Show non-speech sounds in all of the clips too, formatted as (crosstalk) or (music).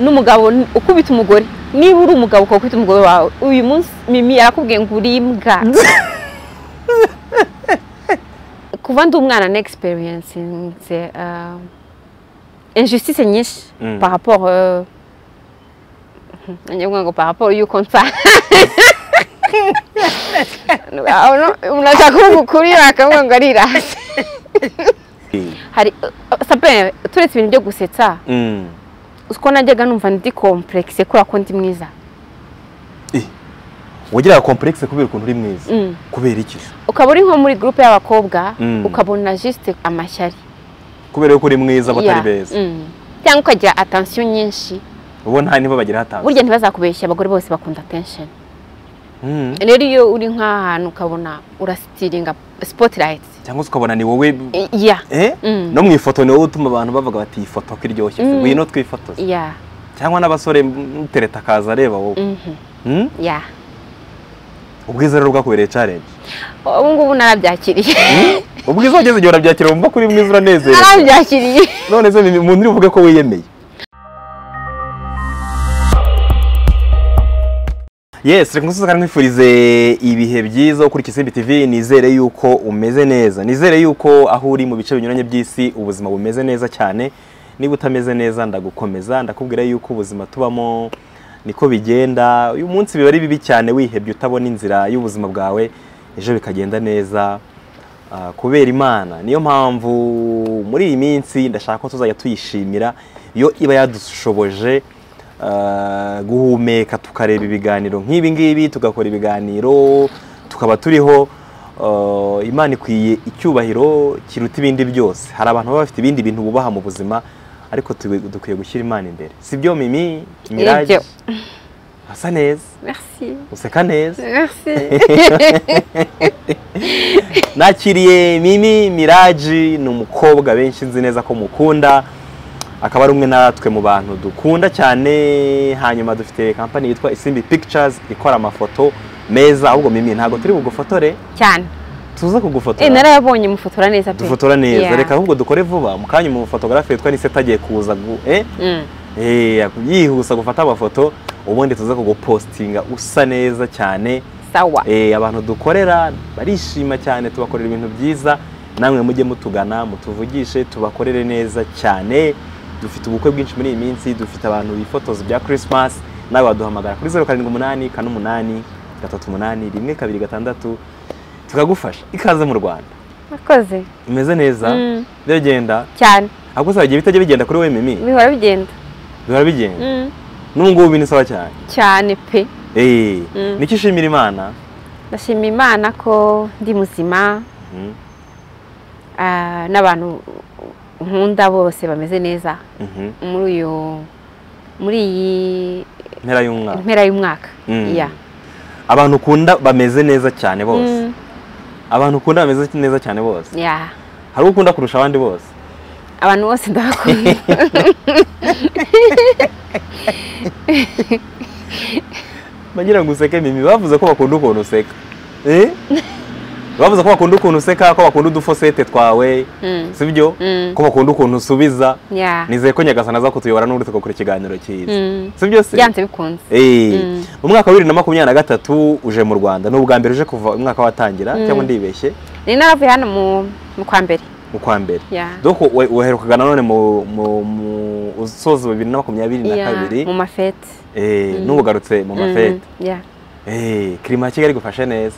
n'umugabo ukubita umugore. Niba uri umugabo ukaba ukubita umugore wawe uyu munsi mimi yarakubwiye ngo uri imbwa. (laughs) Kuva ndi umwana na experience nze ah, injustice nyinshi Mm. par rapport euh, (laughs) nanjye ngo par rapport yuko (laughs) nsa unashaka kuvuga ukuri bakavuga ngo arirase hari sape turetse ibintu byo gusetsa. Mm. uko najyaga numva ndi complexe kubera ko ndi mwiza. Wagira complexe kubera ukuntu uri mwiza. Mm. kubera iki? Ukaba uri nko muri groupe y'abakobwa Mm. ukabona juste amashyari. Kubera yuko uri mwiza batari beza. Cyangwa ukagira attention nyinshi. Ubu nta nibo bagira hatanze burya ntibazakubeshya abagore bose bakunda attention. Mm. rero iyo uri nk'ahantu ukabona urasitiringa spotlight. Cyangwa se ukabona ni wowe eh? Mm. no mu ifoto ni wowe utuma abantu bavuga bati iyi foto ko iryoshye Mm. ngwino twifotoze. Cyangwa n'abasore mutereta akaza areba wowe. Mhm. Mm? yeah ubwiza rero bwakubereye challenge. Ubu ngubu narabyakiriye. Ubwiza wageze igihe urabyakira wumva ko uri mwiza uranezerewe narabyakiriye. None se umuntu uri buvuge ko wiyemeye. Yes reka ngusuze kandi nkwifurize ibihe byiza ukuri Kisimbi TV nizere yuko umeze neza. Nizere yuko aho uri mu bice binyuranye by'isi ubuzima bumeze neza cyane. Niba utameze neza ndagukomeza. Ndakubwira yuko ubuzima tubamo niko bigenda. Uyu munsi biba ari bibi cyane wihebye utabona inzira y'ubuzima bwawe ejo bikagenda neza Ah, kubera imana. Niyo mpamvu muri iyi minsi ndashaka ko tuzajya tuyishimira. Iyo iba yadushoboje guhumeka tukareba ibiganiro nk'ibi ngibi tugakora ibiganiro tukaba turiho ah, imana ikwiye icyubahiro kiruta ibindi byose. Hari abantu baba bafite ibindi bintu bubaha mu buzima ariko dukwiye gushyira imana imbere. Si byo mimi? Mirage? Hasa asa neza useka neza? (laughs) Nakiriye mimi miraji ni umukobwa benshi nzi neza ko mukunda akaba ari umwe natwe mu bantu dukunda cyane hanyuma dufite kampani yitwa isimbi pictures ikora amafoto meza ahubwo mimi ntabwo turi bugufotore? Cyane. Tuze eh kugufotora narayabonye mufotora neza pe. Dufotora neza. Reka ahubwo dukore vuba. Mu kanya umufotogarafe witwa niseta agiye kuza gu- eh? Mm. Eh, yihusa gufata amafoto ubundi tuze kugupostinga usa neza cyane. Sawa. Eh, abantu dukorera barishima cyane tubakorera ibintu byiza. Namwe mujye mutugana mutuvugishe tubakorere neza cyane. Dufite ubukwe bwinshi muri iyi minsi dufite abantu bifotoza bya Christmas nawe waduhamagara kuri zeru karindwi umunani kane umunani gatatu umunani rimwe kabiri gatandatu tukagufasha. Ikaze mu Rwanda. Nakoze. Umeze neza? Mm. biragenda cyane. Ahubwo se bigiye bitajya bigenda kuri we mimi? Bihora bigenda. Bihora bigenda? Mm. n'ubu ngubu binisaba cyane? Cyane pe. Eh. Mm. niki ushimira imana? Ndashima imana ko ndi muzima. Ah, n'abantu nkunda bose bameze neza mhm. muri uyu muri iyi mpera y'umwaka Mm. yeah. abantu ukunda bameze neza cyane bose Mm. abantu ukunda bameze neza cyane bose yeah. hari uwo ukunda kurusha abandi bose abantu bose ndabakunda (laughs) bagira ngo useke mimi bavuze ko bakunda ukuntu useka eh? (laughs) bavuze ko bakunda ukuntu useka ko bakunda udufosete twawe. Mm. sibyo Mm. ko bakunda ukuntu usubiza. Nizeye ko nyagasana aza kutuyobora n'ubundi tugakora ikiganiro cyiza. Mm. sibyo se? Byanze bikunze. Eh, mu mwaka wa bibiri na makumyabiri na gatatu uje mu rwanda. Ni ubwa mbere uje kuva umwaka watangira cyangwa ndibeshye? Ni naravuye hano mu kwa mbere. Mu kwa mbere. We- weherukaga nanone mu usoza bibiri na makumyabiri na kabiri. Mu mafete. Eh, Mm. n'ubu ugarutse mu mafete. Eh, kirima kigali gufashe neza.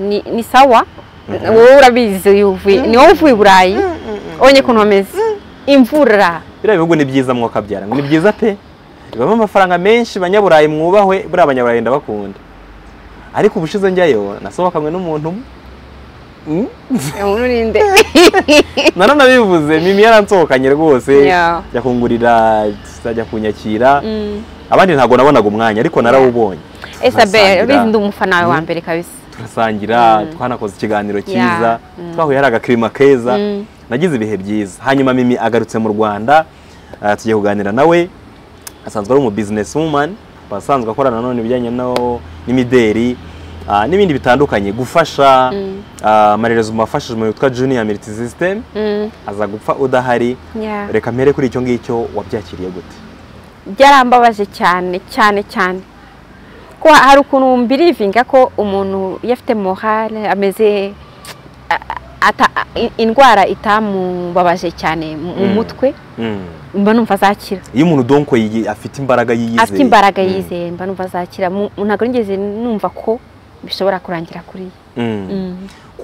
Ni, ni sawa? Mhm. wowe urabizi uyu uvuye ni wowe uvuye i burayi ubonye ukuntu hameze imvura. Biriya bihugu ni byiza mwakabyara ngo ni byiza pe? Bibamo amafaranga menshi banyaburayi mwubahwe buriya abanyaburayi ndabakunda. Ariko ubushize njyayo nasohokanywe n'umuntu umwe. Mm? urinde (laughs) nananabivuze mimi yaransohokanye rwose. Ajya kungurira ajya kunyakira. Mm. abandi ntabwo nabonaga umwanya ariko narawubonye. Esabe ndi umufana wawe wa mbere kabisa. Turasangira Mm. twanakoze ikiganiro cyiza Mm. twahuye hari agakirima keza. Mm. nagize ibihe byiza. Hanyuma mimi agarutse mu rwanda ah, tugiye kuganira nawe. Asanzwe ari umu business woman asanzwe akora nanone ibijyanye n'imideri ah, n'ibindi bitandukanye. Gufasha ah, amarerezo mafashije umuntu witwa junior multi system. Mm. aza gupfa udahari. Reka mpere kuri icyo ngicyo wabyakiriye gute? Byarambabaje cyane cyane cyane. Ko hari ukuntu mbirivinga ko umuntu iyo afite morale ameze indwara itamubabaje cyane mu Mm. mutwe Mm. mba numva azakira. Iyo umuntu donko afite imbaraga yiyizeye afite imbaraga Mm. yizeye mba numva azakira. Ntabwo nigeze numva ko bishobora kurangira kuri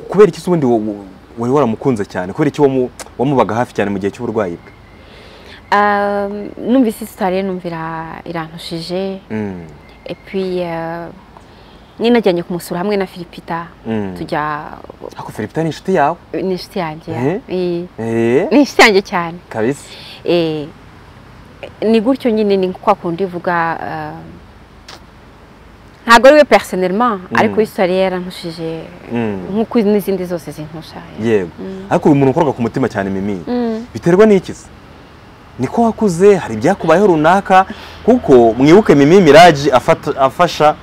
kubera iki ubundi wari waramukunze cyane? Kubera iki wamu- wamubaga hafi cyane mu gihe cy'uburwayi bwe? Numvise isitari ye numva ira- irantushije Mm. epuwi nyine najyanye kumusura hamwe na filipita Mm. tujya ariko Philipita ni inshuti yawe? Ni inshuti yanjye Eh? Eh, ni inshuti yanjye cyane. Kabisa. Eh, ni gutyo nyine ni kwa kundi uvuga ah, ntabwo ari we personnellement ariko isitari ye yarantushije Mm. nk'uko n'izindi zose zintusha yego. Ariko uri umuntu ukoroka ku mutima cyane mimi. Biterwa n'iki se? Niko wakuze hari ibyakubayeho runaka kuko mwibuke mimi miraji afasha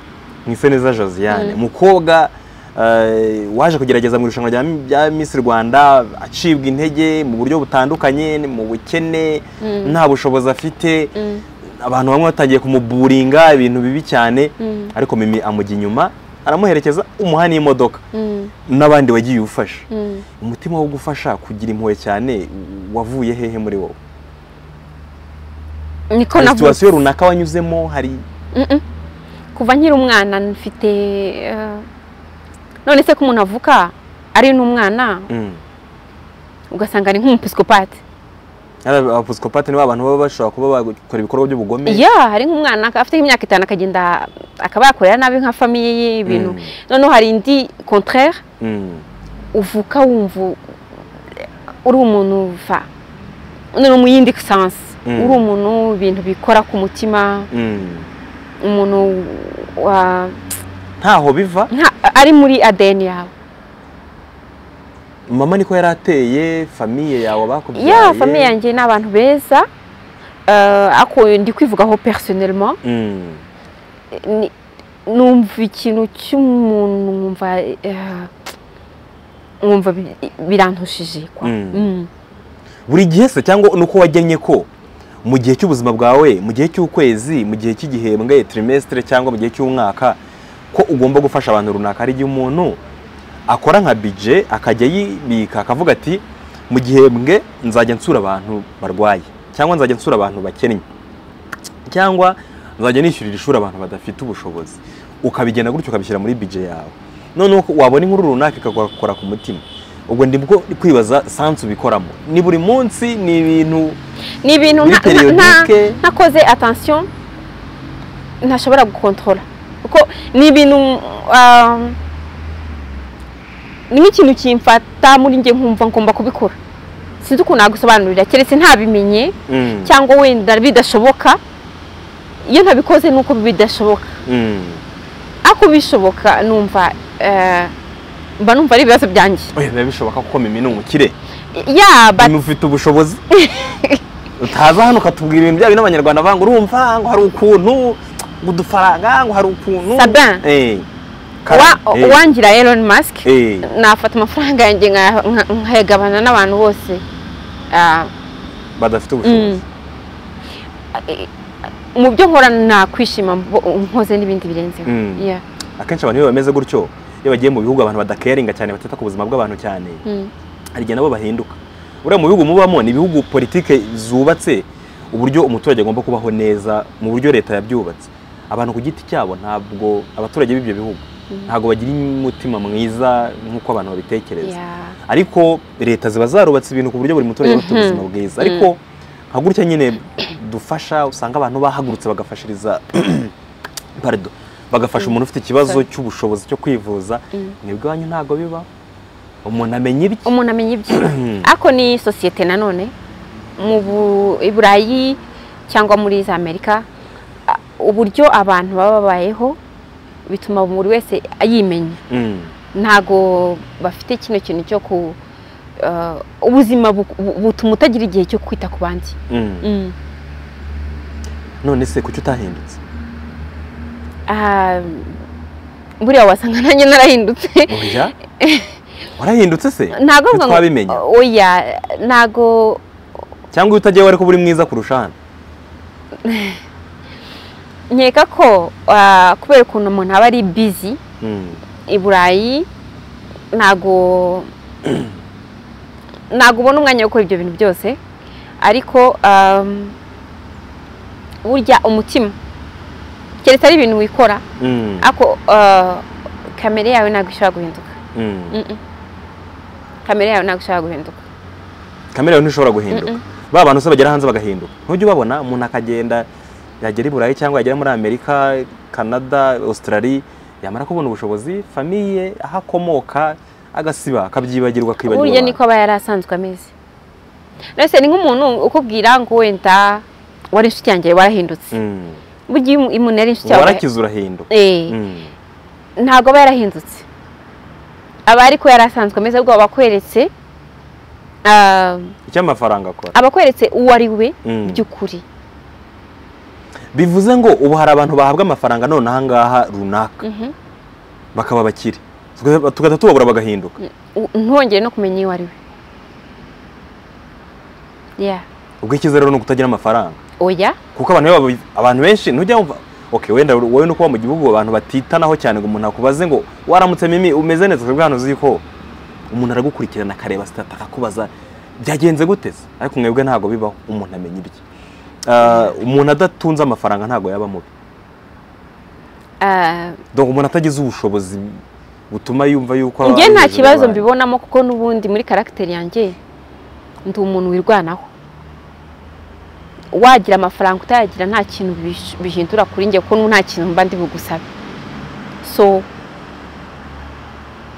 mwiseneza josiane umukobwa eh, waje kugerageza mu irushanwa rya Miss Rwanda acibwa intege mu buryo butandukanye mu bukene nta bushobozi afite Mm. abantu bamwe batangiye kumuburinga ibintu bibi cyane Mm. ariko mimi amujya inyuma aramuherekeza umuha n'imodoka Mm. n'abandi wagiye ufasha Mm. umutima wo gufasha kugira impuhwe cyane wavuye hehe muri wowe niko navutse situwasiyo runaka wanyuzemo hari kuva nkiri umwana mfite eh, none se ko umuntu avuka ari n'umwana Mm. ugasanga ari nk'umupisikopati Ari abapisikopati nibo abantu baba bashobora kuba bakora ibikorwa by'ubugome ya hari nk'umwana afite nk'imyaka itanu akagenda akaba yakorera nabi nka famiye ye ibintu Mm. noneho hari indi contraire Mm. uvuka wumva uri umuntu va no mu yindi sansi. Uri umuntu ibintu bikora ku mutima Mm. umuntu wa ntaho biva ari muri ADN yawe mama niko yari ateye famiye yawe bakubyaye ya famiye yanjye ni abantu beza eh, ako ndi kwivugaho personnellement Mm. numva ikintu cy'umuntu nkumva eh, nkumva bi- birantushije kwa Mm. Mm. buri gihe se cyangwa ni uko wagennye ko mu gihe cy'ubuzima bwawe mu gihe cy'ukwezi mu gihe cy'igihembwe trimestre cyangwa mu gihe cy'umwaka ko ugomba gufasha abantu runaka. Hari igihe umuntu akora nka bije akajya yibika akavuga ati mu gihembwe nzajya nsura abantu barwaye cyangwa nzajya nsura abantu bakennye cyangwa nzajya nishyurira ishuri abantu badafite ubushobozi. Ukabigena gutyo ukabishyira muri bije yawe. Noneho wabona inkuru runaka ikagukora ku mutima. Ubwo ndi bwo kwibaza sansi ubikoramo ni buri munsi ni ibintu ni ibintu ntakoze attention. Ntashobora gukontorora kuko ni ibintu um, ni nk'ikintu kimfata muri njye nkumva ngomba kubikora. Sinzi ukuntu nagusobanurira keretse ntabimenye Mm, cyangwa wenda bidashoboka. Iyo ntabikoze ni uko bidashoboka. Mm. ariko bishoboka numva eh, mba numva ari ibibazo byanjye. Oya, biba bishoboka kuko mimi ni umukire ya but mimi ufite ubushobozi. (laughs) Utaza hano ukatubwira ibintu byabo n'abanyarwanda banga urumva ngo hari ukuntu ngo udufaranga ngo hari ukuntu. Sabin. Eh, eh, uwangira Elon Musk? Eh, nafata amafaranga yanjye nka- nka- nkayagabana n'abantu bose. Ah, badafite mm. ubushobozi. Mu byo nkora nakwishima nkoze n'ibindi birenzeho Mm. Akenshi abantu iyo bameze gutyo iyo bagiye mu bihugu abantu badakaringa cyane batita ku buzima bw'abantu cyane. Mm. hari igihe nabo bahinduka. Buriya mu bihugu mubamo ni ibihugu politike zubatse uburyo umuturage agomba kubaho neza mu buryo leta yabyubatse. Abantu ku giti cyabo ntabwo abaturage b'ibyo bihugu ntabwo bagira umutima mwiza nk'uko abantu babitekereza. Ariko leta ziba zarubatse ibintu ku buryo buri muturage afite Mhm. ubuzima bwiza. Ariko nka gutya nyine dufasha usanga abantu bahagurutse bagafashiriza (coughs) bagafasha umuntu ufite ikibazo cy'ubushobozi cyo kwivuza Mm. mwebwe wanyu ntabwo biba? Umuntu amenya ibye? Umuntu amenya ibye. (clears throat) Ariko ni sosiyete nanone mu burayi cyangwa muri za amerika uburyo abantu baba babayeho bituma buri wese yimenya Mm. ntago bafite kino kintu cyo ku ubuzima bu- bu- butuma utagira igihe cyo kwita ku bandi. Mm. None se kuki utahindutse? Ah, buriya wasanga nanjye narahindutse warahindutse se ntabwo ntitwabimenya oya ntabwo cyangwa iyo utagiye wari kuba uri mwiza kurusha hano nkeka ko kubera ukuntu umuntu aba ari bizi i burayi ntago ntago ubona umwanya wo gukora ibyo bintu byose ariko burya umutima keretse ari ibintu wikora. Mm. ariko ah, kamere yawe ntabwo ishobora guhinduka. Mm. Kamere yawe ntabwo ishobora guhinduka. Kamere yawe ntishobora guhinduka. Ba bantu se bagera hanze bagahinduka. Ntujya ubabona umuntu akagenda yagera i burayi cyangwa yagera muri amerika canada australia yamara kubona ubushobozi famiye aho akomoka agasiba akabyibagirwa akibagirwa. Abantu. niko aba yari asanzwe ameze. Mbese ni nk'umuntu ukubwira ngo wenda wari inshuti yanjye warahindutse. Mm. Burya iyo umuntu yari inshuti yawe warakize urahinduka. Eh, Mm. ntabwo aba yarahindutse. Aba ariko yari asanzwe ameze ahubwo aba akweretse ah, icyo amafaranga akora? aba akweretse uwo ari we Mm. by'ukuri. Bivuze ngo ubu hari abantu bahabwa amafaranga none ahangaha runaka. Mhm. bakaba abakire. Tuga- tugahita tubabura bagahinduka. U- ntwongere no kumenya uwo ari we. Ubwo icyiza rero ni ukutagira amafaranga. Oya. Kuko abantu benshi ntujya wumva okay wenda wowe no kuba mu gihugu abantu batitanaho cyane ngo umuntu akubaze ngo waramutse mimi umeze neza twebwe hano uzi ko umuntu aragukurikirana akareba sitati akakubaza byagenze gute se? Ariko mwebwe ntabwo bibaho umuntu amenya ibye Ah, umuntu adatunze amafaranga ntabwo yaba mubi. Ah, donc umuntu atagize ubushobozi butuma yumva yuko njye nta kibazo mbibonamo kuko n'ubundi muri karagiteri yanjye ndi umuntu wirwanaho. Wagira amafaranga utayagira nta kintu bihindura kuri njye kuko nta kintu mba ndi bugusabe. So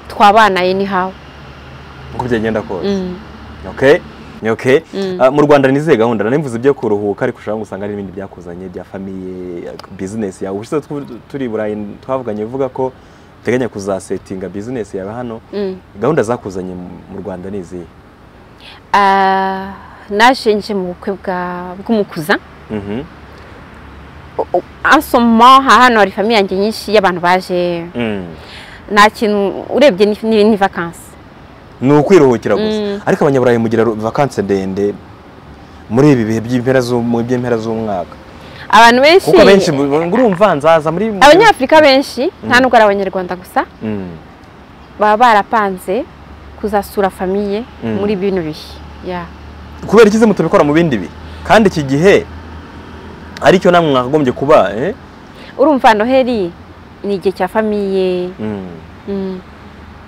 twabanaye ni hawe uko byagenda kose. Mm, okay? Okay? Mm. Ah, mu Rwanda ni izihe gahunda nanivuze ibyo kuruhuka ariko ushobora gusanga hari ibindi byakuzanye bya famiye business yawe. Ubushize tw- turi i Burayi twavuganye uvuga ko uteganya kuzasetinga business yawe hano. Mm. gahunda zakuzanye mu- mu Rwanda ni izihe Ah, naje nje mu bukwe bwa- bw'umukuza Mhm. ansoma hano hari famiye yanjye nyinshi y'abantu baje Mm. nta kintu urebye ni- ni vakansi ni ukwiruhukira gusa Mm. ariko abanyaburayi mugira vakanse ndende muri ibi bihe by'impera z'u- mu by'impera z'umwaka abantu benshi kuko ngo urumva nzaza muri abanyafurika benshi nta nubwo ari abanyarwanda gusa Mm. baba barapanze kuzasura famiye Mm. muri bino bihe ya kubera ikize mutabikora mu bindi bihe kandi iki gihe ari cyo namwe mwakagombye kuba eh? urumva noheli ni igihe cya famiye Mm. mm,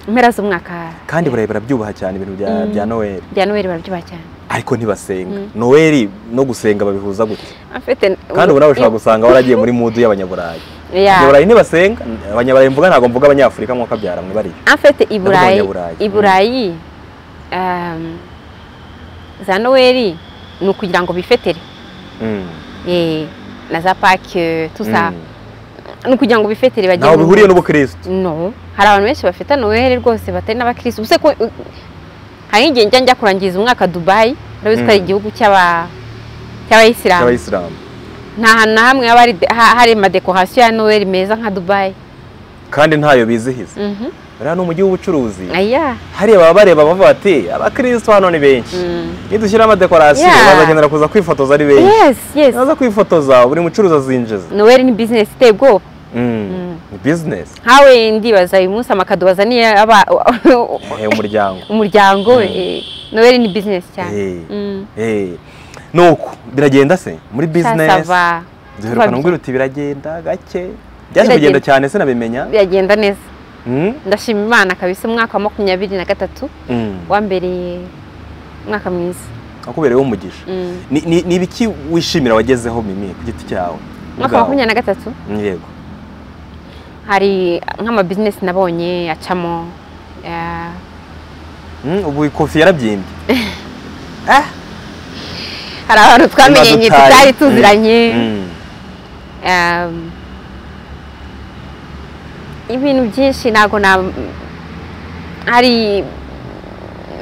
impera z'umwaka. Kandi burayi barabyubaha cyane ibintu bya, Mm. bya noel. Bya noheli barabyubaha cyane. Ariko ntibasenga. Noel no gusenga babihuza Afite- kandi ubu nawe ushobora gusanga waragiye muri mudu y'abanyaburayi. Ya. abanyaburayi ntibasenga. Abanyaburayi mvuga ntabwo mvuga abanyafurika mwuka byara mwe bari afite i burayi Abanyaburayi. i burayi um, za noheli ni ukugira ngo bifetere Mm. Eh, na za pake tuza Mm. ni ukugira ngo bifetere bagire ntaho bihuriye n'ubukristo. No. Hari abantu benshi bafite noheli rwose batari n'abakirisitu ubuse ko uh, hari igihe njya njya kurangiza umwaka dubayi urabizi ko ari Mm. igihugu cy'aba cy'abayisilamu. Nta hantu na hamwe haba hari de- ha- hari amadekorasiyo ya noheli meza nka dubayi kandi ntayo bizihiza. Uriya ni umujyi w'ubucuruzi. Hariya baba bareba bavuga bati abakristo hano ni benshi. Mm. nidushyira amadekorasiyo bazagendera kuza kwifotoza ari benshi. Baza kwifotoza buri mucuruzi azinjiza. Noheli ni bizinesi iteye ubwoba. Mm. ni business. Nkawe ndibaza uyu munsi amakado bazaniye aba Eh, umuryango. (laughs) Umuryango Mm. eh, noheli ni bizinesi cyane. Eh. Mm. Nuko biragenda se? Muri Tuba- mbwira uti biragenda gake. Byaje kugenda cyane sinabimenya? Biragenda neza. Mm? Ndashima imana kabisa umwaka wa makumyabiri na gatatu. Mm. wambereye umwaka mwiza. Wakubereyeho umugisha. Mm. Ni- ibiki wishimira wagezeho mimi ku giti cyawe? Umwaka wa makumyabiri na gatatu. Yego. Hari nk'amabizinesi nabonye acamo eh, ubu ikofi yarabyimbye. (laughs) Hari abantu Imadutari. tutari tuziranye. Um, ibintu byinshi ntabwo na hari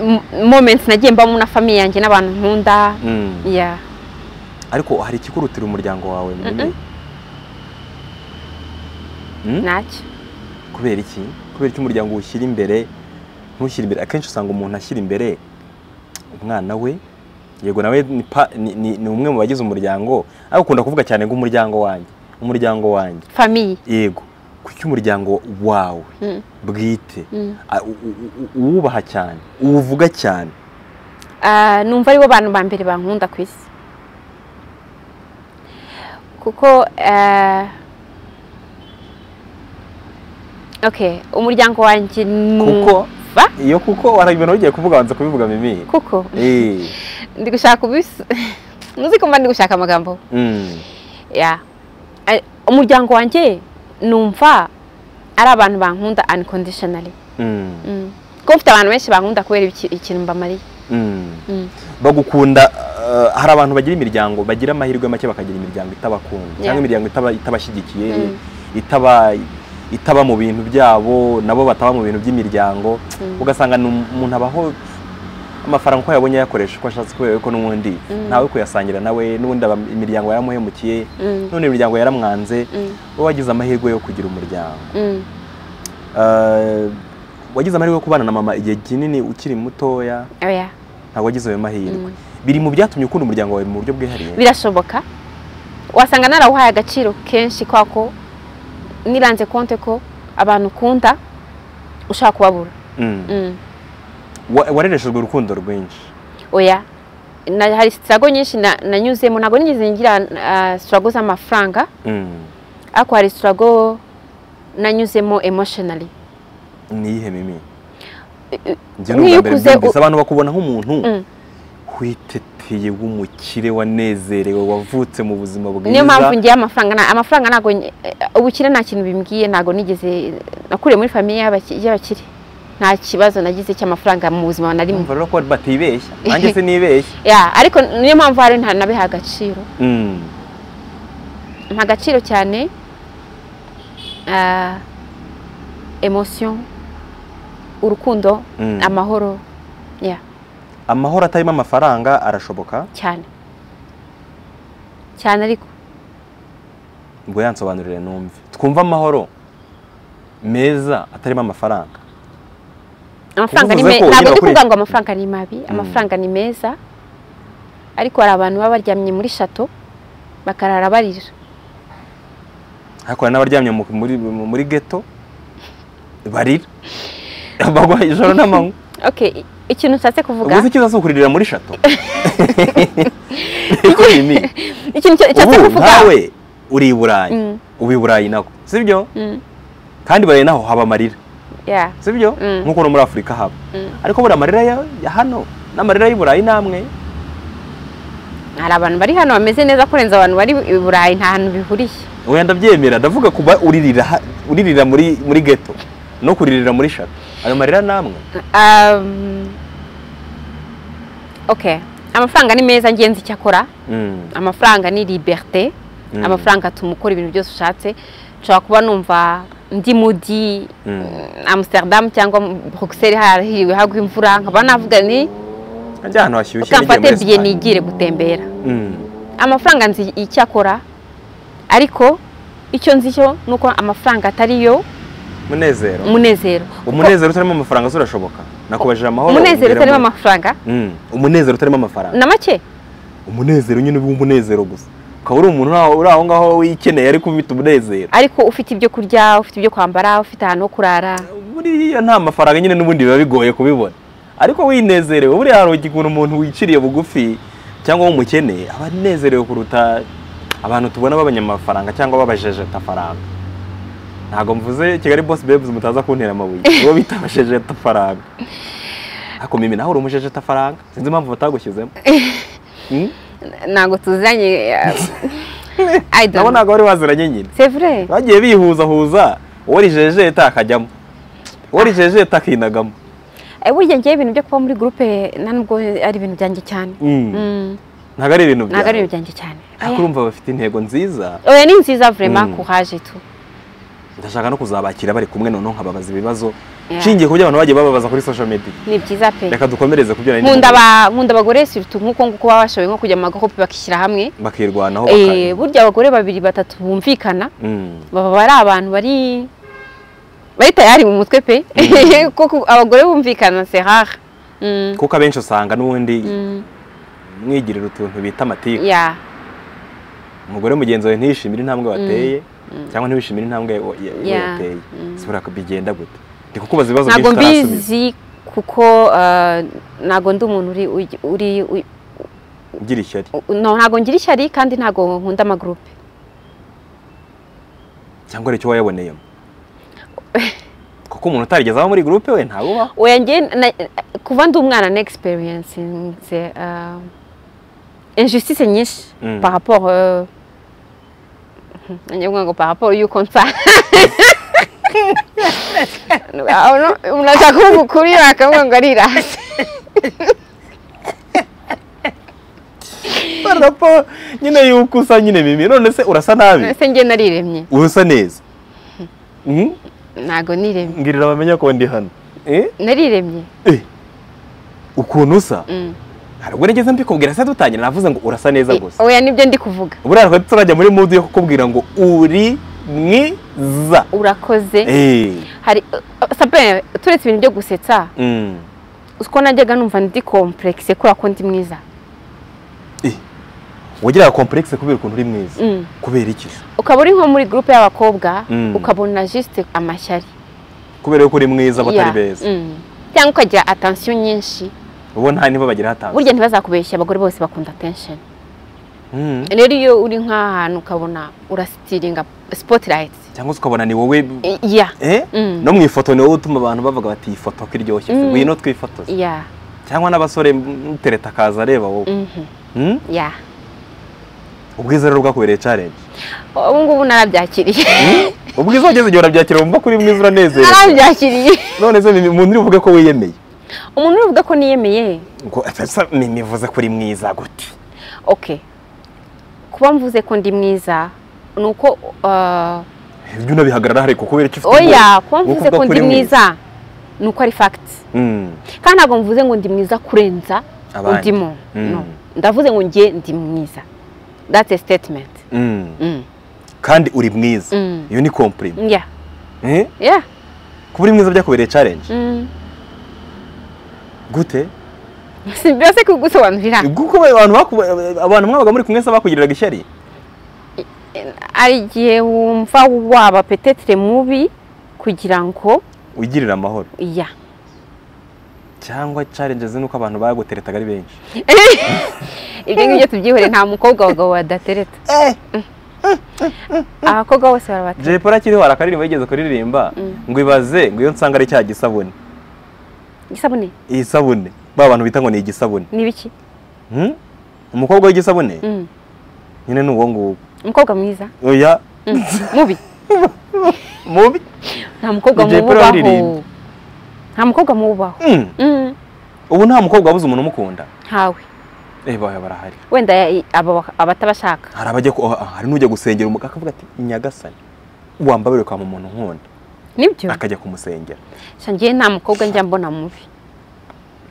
m- moments nagiye mbamo na famiye yanjye n'abantu nkunda. Mm. ariko hari ikikurutira umuryango wawe mimi Mm? ntacyo kubera iki? Kubera iki umuryango ushyira imbere? Ntushyire imbere. Akenshi usanga umuntu ashyira imbere umwana we. Yego nawe ni umwe mu bagize umuryango. Ariko ukunda kuvuga cyane ngo umuryango wanjye. Umuryango wanjye. Famiye yego. Kuki umuryango wawe Mm. bwite? Mm. u- uwubaha cyane? Uwuvuga cyane? Ah, numva ari bo bantu ba mbere bankunda ku isi. Kuko okay umuryango wanjye Kuko? numva iyo kuko ibintu ugiye kuvuga wanza kubivuga mimi. Kuko? Eh, (laughs) ndi gushaka muzi (laughs) ko mba ndi gushaka amagambo. Mm, ya. Eh, umuryango wanjye numva ari abantu bankunda unconditionally mm, Mm. kuko mfite abantu benshi bankunda kubera iki- ikintu mbamariye mm. Mm. bagukunda uh, hari abantu bagira imiryango bagira amahirwe make bakagira imiryango itabakunda cyangwa imiryango itaba itabashyigikiye Mm. itaba itaba mu bintu byabo nabo bataba mu bintu by'imiryango Mm. ugasanga ni umuntu abaho amafaranga uko yabonye ayakoresha uko ashatse kubera ko n'ubundi Mm. ntawe kuyasangira nawe n'ubundi imiryango yaramuhemukiye Mm. none imiryango yaramwanze Mm. wowe wagize amahirwe yo kugira umuryango Mm. Uh, wagize amahirwe yo kubana na mama igihe kinini ukiri mutoya oya ntabwo wagize ayo mahirwe Mm. biri mu byatumye ukunda umuryango wawe mu buryo bwihariye birashoboka wasanga narawuhaye agaciro kenshi kwa ko niranze konte ko abantu ukunda ushaka kubabura Mm. Mm. Warereshejwe urukundo rwinshi? Oya na, hari sitirago nyinshi na- nanyuzemo ntabwo nigeze ngira uh, sitirago z'amafaranga. Mm. ariko hari sitirago nanyuzemo emotionally. Ni iyihe mimi? Njye mbere mbyumvise abantu bakubona nk'umuntu Mm. witeteye w'umukire wanezerewe wavutse mu buzima bwiza. Niyo mpamvu ngiye amafaranga na- amafaranga ntabwo nye- ubukire nta kintu bimbwiye ntabwo nigeze nakuriye muri famiye y'abaki- y'abakire. Nta kibazo nagize cy'amafaranga mu buzima na rimwe Urumva rero ko batibeshya nanjye se nibeshya. (laughs) Ya ariko niyo mpamvu hari nta nabiha agaciro. Mm. mpa agaciro cyane ah, emotion urukundo Mm. amahoro. Ya amahoro atarimo amafaranga arashoboka? Cyane. Cyane ariko. Ngo yansobanurire numve. Twumve amahoro meza atarimo amafaranga. Amafaranga ni meza ntabwo ndi kuvuga ngo amafaranga ni mabi amafaranga ni meza ariko hari abantu baba baryamye muri shato bakarara barira. Ariko hari n'abaryamye mu- muri, geto barira. (laughs) Bagwa ijoro n'amanywa. Ikintu nshatse kuvuga ubuze icyiza si ukuririra muri shato (laughs) ikintu nshatse ubu kuvuga nkawe uri i burayi. Mm. uba i burayi nako. Sibyo Mm, kandi burayi naho haba amarira. Sibyo Mm. nk'uko no muri afurika haba mm. ariko buriya amarira ya, hano. N'amarira y'i burayi namwe. Hari abantu bari hano bameze neza kurenza abantu bari i burayi nta hantu bihuriye oya ndabyemera. Ndavuga kuba uririra muri geto no kuririra muri shato ayo marira namwe. Um, okay. Amafaranga ni meza ngenzi icyo akora. Mm. amafaranga ni liberté. Mm. amafaranga atuma ukora ibintu byose ushatse. Nshobora kuba numva ndi mudi Mm. amsterdam cyangwa bruxelles hahiriwe hagwa imvura nkaba navuga ni muri biye nigire gutembera. Mm. amafaranga nzi icyo akora ariko icyo nzi cyo ni uko amafaranga atari yo umunezero. Umunezero. Umunezero utarimo amafaranga se urashoboka. Nakubajije amahoro umunezero utarimo amafaranga? Mm. umunezero utarimo amafaranga. Na make? Umunezero nyine uba umunezero gusa. Ukaba uri umuntu uri aho- ngaho wikeneye ariko ufite umunezero. Ariko ufite ibyo kurya ufite ibyo kwambara ufite ahantu ho kurara. Buriya nta mafaranga nyine n'ubundi biba bigoye kubibona. Ariko winezerewe buriya hari ukuntu umuntu wiciriye bugufi cyangwa w'umukene aba anezerewe kuruta abantu tubona b'abanyamafaranga cyangwa b'abajejetafaranga ntabwo mvuze kigali bosi bebuzi mutaza kuntera amabuye uwo bita abajejetafaranga ariko mimi nawe uri umujejetafaranga sinzi impamvu batagushyizemo. (laughs) Hmm? Ntabwo don't nabo ntabwo bari baziranye nyine. Bagiye bihuzahuza uwo rijejeta akajyamo uwo rijejeta akinagamo Eh, burya ngewe ibintu byo kuba muri nta nubwo ari ibintu byanjye cyane. Mm. Mm, ntabwo ari ibintu ntabwo ari ibintu byanjye cyane. Ariko urumva bafite intego nziza. Oya ni nziza Mm. courage tu ndashaka no kuzabakira bari kumwe noneho nkababaza ibibazo. Nshingiye ku byo abantu bagiye bababaza kuri social media. Ni byiza pe. Reka dukomereze ku byo nari nkunda abagore surtout nk'uko nguko baba bashoboye nko kujya mu magakopi bakishyira hamwe. Bakirwanaho Eh, baka- burya abagore babiri batatu bumvikana. Mm. baba ari abantu bari bari tayari mu mutwe pe. (laughs) Kuko abagore bumvikana c'est rare Mm, kuko abenshi usanga n'ubundi mm, mwigirira utuntu bita amatiku umugore mugenzi wawe ntiyishimire intambwe wateye cyangwa ntiwishimire intambwe yateye. Bigenda gute. Ndi kukubaza ibibazo ntabwo byinshi utarasubiza mbizi kuko uh, ntabwo ndi umuntu uri ugira ishyari. ntabwo ngira ishyari kandi ntabwo nkunda amagurupe cyangwa hari icyo wayaboneyemo? (laughs) Kuko umuntu utarigeze aba muri gurupe we ntawe ubaho. Oya njye na- kuva ndi umwana na experience nze uh, injustice nyinshi Mm. par rapport (laughs) euh, nanjye ngo par rapport yuko nsa (laughs) umuntu ashaka kuvuga ukuri bakavuga ngo arirase barapo nyine yuko usa nyine mimi none se urasa nabi ese njye nariremye urasa neza ntabwo niremye ngirira bamenya ko ndi hano eh? Nariremye eh. Ukuntu usa ubwo nigeze mbikubwira se dutangira navuze ngo urasa neza gusa oya ni byo ndi kuvuga buriya turajya muri mudu yo kukubwira ngo uri mwiza urakoze. Eh hari sape turetse ibintu byo gusetsa. Mm. uko najyaga numva ndi complexe kubera ko ndi mwiza. Wagira complexe kubera ukuntu uri mwiza. Mm. kubera iki? Ukaba uri nko muri groupe y'abakobwa Mm. ukabona juste amashyari. Kubera yuko uri mwiza batari beza. cyangwa ukagira attention nyinshi. Ubu nta nibo bagira hatanze burya ntibazakubeshya abagore bose bakunda attention. Mm. Rero iyo uri nk'ahantu ukabona urasitiringa spotlight. Cyangwa se ukabona ni wowe eh? Mm. no mu ifoto ni wowe utuma abantu bavuga bati iyi foto ko iryoshye. Mm. ngwino twifotoze yeah. Cyangwa n'abasore mutereta akaza areba wowe. Mhm Mm? yeah. Ubwiza rero bwakubereye challenge. Ubu ngubu narabyakiriye. Ubwiza wageze igihe urabyakira wumva ko uri mwiza uranezerewe narabyakiriye. None se umuntu uri buvuge ko wiyemeye? Umuntu uvuga ko niyemeye. Ngo asa mimi vuze ko uri mwiza gute? Okay. Kuba mvuze ko ndi mwiza ni uko uh, ibyo unabihagarara hari kubera icyo ufite oya kuba mvuze ko ndi mwiza ni uko ari fact. Mm. kandi ntabwo mvuze ngo ndi mwiza kurenza muntu Mm. ndavuze ngo njye ndi mwiza. That's a statement. Mm. kandi uri mwiza. Iyo ni eh? Yeah. Kuba uri mwiza byakubereye challenge? Mm. gute? Si byose kugusobanurira. Kuko abantu mwabaga muri kumwe bakugiriraga ishyari hari igihe wumva waba petetre mubi kugira ngo wigirire amahoro. Ya. Cyangwa challenges ni uko abantu baguteretaga ari benshi. (laughs) Ibyo ngibyo tubyihore nta mukobwa abagabo badatereta abakobwa bose barabatera Jay Polly akiriho hari akaririmbo yigeze kuririmba. Ngo ibaze ngo iyo nsanga ari cya gisabune. Isabune. iyi sabune ba bantu bita ngo ni igisabune. Ni ibiki Hmm? umukobwa w'igisabune? Mm. nyine ni uwo nguwo. Umukobwa mwiza. Oya. Mm. mubi. (laughs) Mubi? Nta mukobwa Ni Jay mubi Polly ubaho. waririmba. nta mukobwa mubi ubaho. Mm. ubu nta mukobwa wabuze umuntu umukunda? Ntawe. Eh baya barahari. Wenda abatabashaka. Hari abajya hari n'ujya gusengera umugabo akavuga ati nyagasani wambabere kwa mu muntu nkunda. Nibyo? Akajya kumusengera. Njyewe nta mukobwa njya mbona mubi.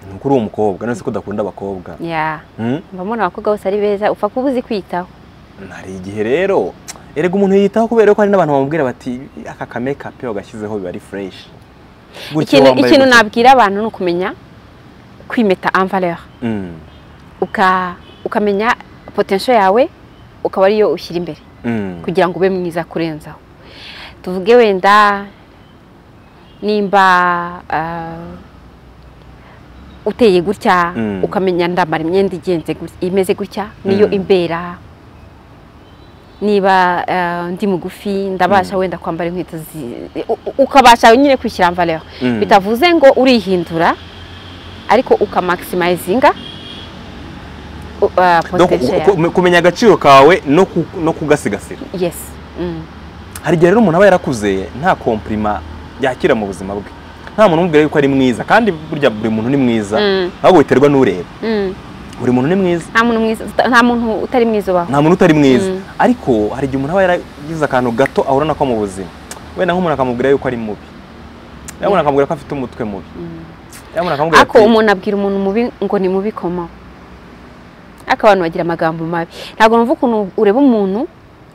Ni uko uri umukobwa none ko udakunda abakobwa. Ya. Hmm? mbona abakobwa bose ari beza upfa kuba uzi kwitaho hari igihe rero erega umuntu yitaho kubera ko hari n'abantu bamubwira bati aka ka make up wagashyizeho biba ari Gutya ikintu nabwira abantu ni ukumenya kwimeta en valeur. Mm, uka ukamenya potential yawe ukaba ariyo ushyira imbere. Mm, kugira ngo ube mwiza kurenzaho tuvuge wenda nimba ah, uteye gutya Mm. ukamenya ndambara imyenda igenze imeze gutya niyo Mm. imbera niba ah, ndi mugufi ndabasha wenda kwambara inkweto ukabasha nyine kwishyira Mm. bitavuze ngo urihindura ariko ukamakisimayizinga yawe kumenya agaciro kawe no ku- no kugasigasira yes Mm. hari igihe rero umuntu aba yarakuze nta komplima yakira mu buzima bwe nta muntu umubwira yuko ari mwiza. Kandi burya buri muntu ni mwiza. Mm. ahubwo biterwa n'ureba Mm. buri muntu ni mwiza. Nta muntu mwiza nta muntu utari mwiza ubaho. Nta muntu utari mwiza. Mm. ariko hari igihe umuntu aba yaragize akantu gato ahura nako mu buzima. Wenda nk'umuntu akamubwira yuko ari mubi. Umuntu akamubwira ko afite umutwe mubi. Cyangwa umuntu abwira umuntu mubi ngo ni mubi koma? Ariko abantu bagira amagambo mabi. Ntabwo numva ukuntu ureba umuntu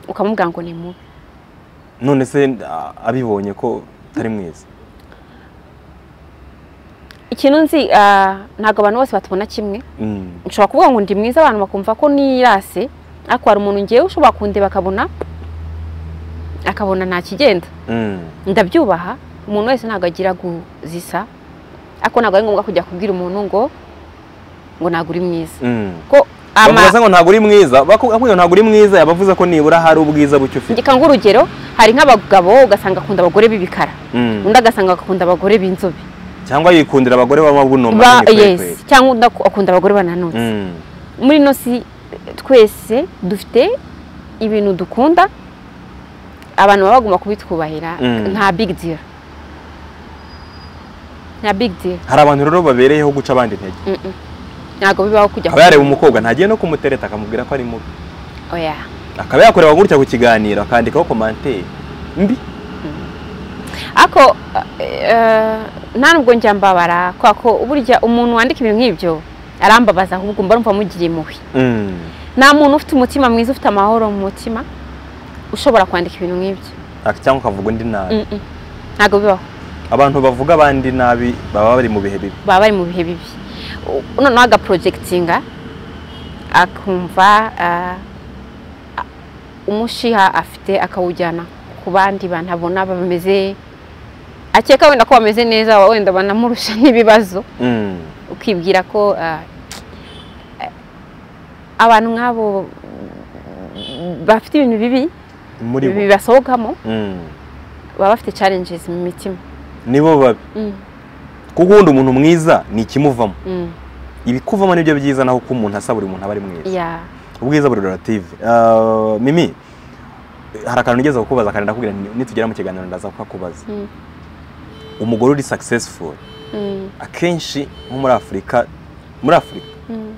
ukamubwira ngo ni mubi. None se a- abibonye ko utari mwiza. Ikintu nzi ah, ntabwo abantu bose batubona kimwe. Mm. nshobora kuvuga ngo ndi mwiza abantu bakumva ko nirase ariko hari umuntu ngewe ushobora kundeba akabona akabona nta kigenda Mm. ndabyubaha umuntu wese ntabwo agira guzisa ariko ntabwo ari ngombwa kujya kubwira umuntu ngo ngo ntabwo uri mwiza. Mm. bavuga ngo ntabwo uri mwiza? Bakubwira ntabwo uri mwiza yabavuze ko nibura hari ubwiza buke ufite. Ngika ng'urugero hari nk'abagabo ugasanga akunda abagore b'ibikara. Undi agasanga akunda abagore b'inzobe. Cyangwa yikundira abagore b'amabuno Ba- manini cyangwa akunda abagore bananutse. Mm. muri ino si twese dufite ibintu dukunda abantu baba bagomba kubitwubahira. Mm. nta big deal. Nta big deal. Hari abantu rero babereyeho guca abandi intege. Ntabwo bibaho kujya akaba yareba umukobwa ntagiye no kumutereta akamubwira ko ari mubi. Oya akaba yakoreba gutya ku kiganiro akandikaho komantere mbi. Ariko eh, nta nubwo njya mbabara? Kubera ko burya umuntu wandika ibintu nk'ibyo arambabaza ahubwo mba numva mugiriye impuhwe Mm. nta muntu ufite umutima mwiza ufite amahoro mu mutima ushobora kwandika ibintu nk'ibyo. Cyangwa ukavuga undi nabi. Ntabwo bibaho. Abantu bavuga abandi nabi baba bari mu bihe bibi. Baba bari mu bihe bibi. Noneho agaporojegtinga akumva a- umushiha afite akawujyana ku bandi bantu abona bameze akeka wenda ko bameze neza wenda banamurusha n'ibibazo. Mm. ukibwira ko ah, abantu nk'abo bafite ibintu bibi bibasohokamo Mm. baba bafite challenges mu mitima. Nibo babi? Mm, kuko ubundi umuntu mwiza ni ikimuvamo. Mm, ibikuvamo ni byo byiza naho ko umuntu asa buri muntu aba ari mwiza. Ubwiza buri relative. Ah, mimi hari akantu nigeze kukubaza kandi ndakubwira nitugera mu kiganiro ndaza kukakubaza. Mm, umugore uri successful mm, akenshi nko muri afurika muri afurika mm.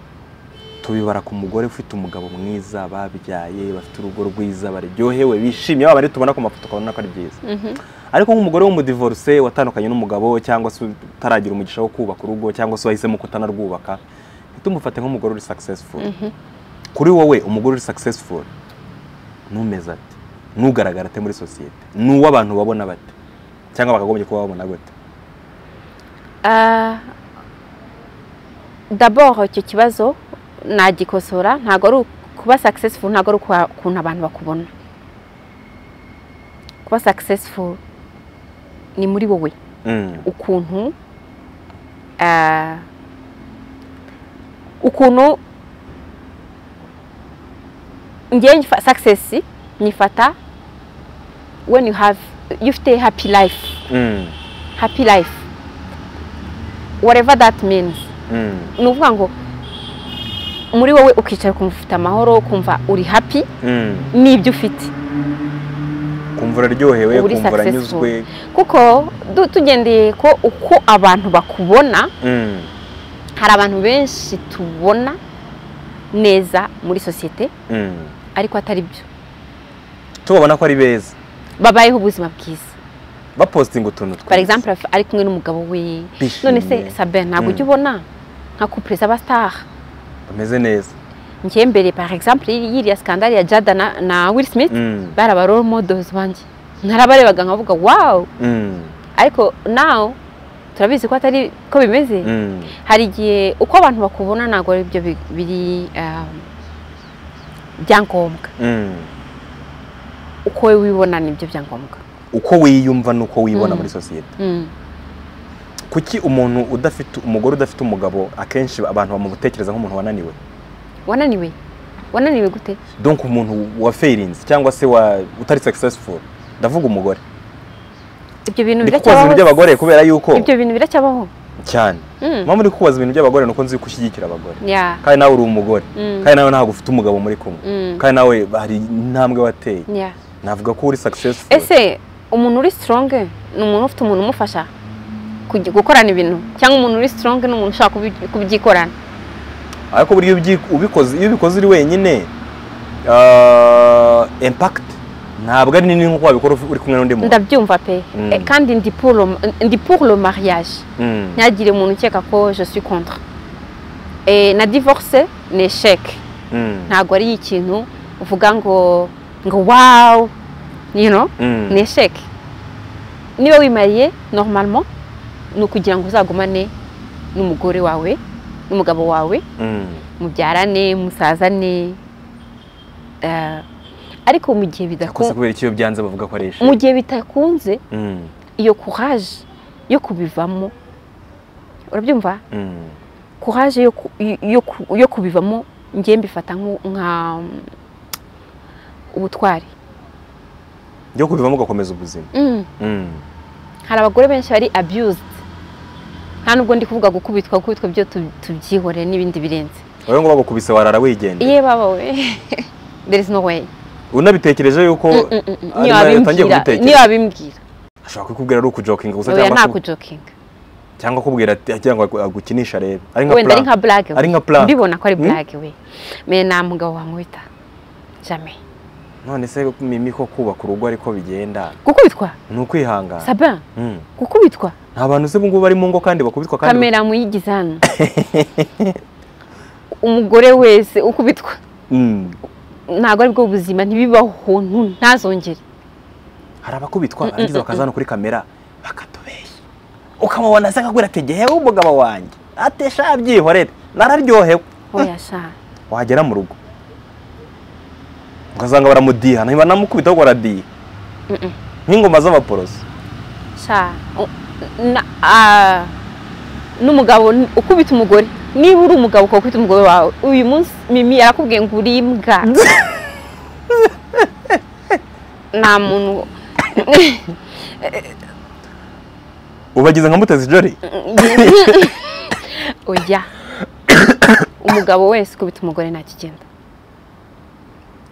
tubibara ku mugore ufite umugabo mwiza babyaye bafite urugo rwiza baryohewe bishimye baba tubona ku mafoto ukabona ko ari byiza Mhm. ariko nk'umugore w'umudivorce watandukanye n'umugabo cyangwa se utaragira umugisha wo kubaka urugo cyangwa se wahisemo kutanarwubaka ntitumufate nk'umugore uri successful Mhm. kuri wowe umugore uri successful numeze ate nugaragara ate muri sosiyete ni uwo abantu babona bate cyangwa bakagombye kuba babona gute? Ah, d'abord icyo kibazo nagikosora ntabwo ari kuba successful ntabwo ari ukuntu abantu bakubona. Kuba successful ni muri wowe. Mm. ukuntu ah, ukuntu ngewe success nyifata have you ufite happy life Mm. happy life whatever that means Mm. ni ukuvuga ngo muri wowe ukicara ukumva ufite amahoro ukumva uri happy Mm. n'ibyo ufite kumva uraryohewe kumva successful. uranyuzwe kuko tugendeye ko uko abantu bakubona Mm. hari abantu benshi tubona neza muri sosiyete ariko atari byo tubabona ko ari beza babayeho ubuzima bwiza. Bapositinga utuntu for example af- ari kumwe n'umugabo we none se sabe ntabwo ujya ubona? Nka couple z'abastar bameze neza. Njye mbere par exemple yiriya skandale ya Jada na, Will Smith Mm. bari aba role models banjye. Narabarebaga nkavuga wow. Mm. ariko now turabizi ko atari ko bimeze. Mm. hari igihe uko abantu bakubona ntabwo ari byo bi- biri um, byangombwa. Uko wowe wibona ni byo byangombwa. Uko wiyumva n'uko wibona Mm. muri sosiyete Mm. kuki umuntu udafite umugore udafite umugabo akenshi abantu bamutekereza nk'umuntu wananiwe? Wananiwe. Wananiwe gute? Donc umuntu wa failinze cyangwa se wa utari successful. Ndavuga umugore. Ibyo bintu biracyabaho. by'abagore kubera yuko ibyo bintu biracyabaho. Cyane. Mm. mpamvu ndi kukubaza ibintu by'abagore nuko nzi ko ushyigikira abagore kandi nawe uri umugore. Kandi nawe ntabwo ufite umugabo muri kumwe. Kandi nawe hari intambwe wateye. Yeah. Navuga ko uri successful. Ese umuntu uri strong ni umuntu ufite umuntu umufasha gukorana ibintu? Cyangwa umuntu uri strong ni umuntu ushaka kubyikorana? Ariko ubyi- ubikoze iyo ubikoze uri wenyine ah, impact ntabwo ari nini nk'uko wabikora uri kumwe n'undi muntu. Ndabyumva pe. Mm. Eh, kandi ndi pour le, mariage. Mm. ntihagire umuntu ukeka ko je suis contre. Eh, na divorce ni échec. Mm. ntabwo ari ikintu uvuga ngo ngo wow you know Mm. ni échec niba wimariye normalement ni ukugira ngo uzagumane n'umugore wawe n'umugabo wawe Mm. mubyarane musazane eh, ariko mu gihe bidakunze kubera icyo byanze bavuga ko ari mu gihe bitakunze Mm. iyo courage yo kubivamo urabyumva courage yo, ku- yo, ku- yo kubivamo ngiye mbifata nka ubutwari. Byo kubivamo ugakomeza ubuzima. Mm. Mm. hari abagore benshi bari abused. Nta nubwo ndi kuvuga gukubitwa gukubitwa byo tu- tubyihorere n'ibindi birenze. Wowe ngo bagukubise warara wigendera iye baba we. (laughs) There is no way. Unabitekereje yuko Mm, niyo wabimbwira kubitekereza. niyo wabimbwira ashobora kukubwira ari ukujokinga gusa cyangwa nta kujokinga. Cyangwa akubwira ati agira ngo agukinisha rero. Ari nka wenda ari nka we. Blague. mbibona ko ari Mm. blague we. Me nta mugabo wankubita jamais none se mimi ko kubaka urugo ariko bigenda? Gukubitwa? Ni ukwihangana sabin? Mm. gukubitwa? Nta bantu se ubungubu bari mu ngo kandi bakubitwa kandi kamera muyigize hano (laughs) umugore wese ukubitwa? Mm. ntabwo ari bwo buzima ntibibaho ntazongere. Hari abakubitwa? Barangiza bakaza hano kuri kamera bakatubeshya. Ukamubona se akagwira ati gehewe umugabo wanjye. Atesha byihorere. Nararyohewe. Wagera mu rugo. Ugasanga baramudiha niba namukubitaho baradiha Mm-mm. nk'ingoma z'abaporoso. N'umugabo ukubita umugore. Niba uri umugabo ukubita umugore wawe uyu munsi mimi yarakubwiye ngo uri imbwa. (laughs) Nta muntu ubagize nka mutezi jori oya. (coughs) Umugabo wese ukubita umugore nta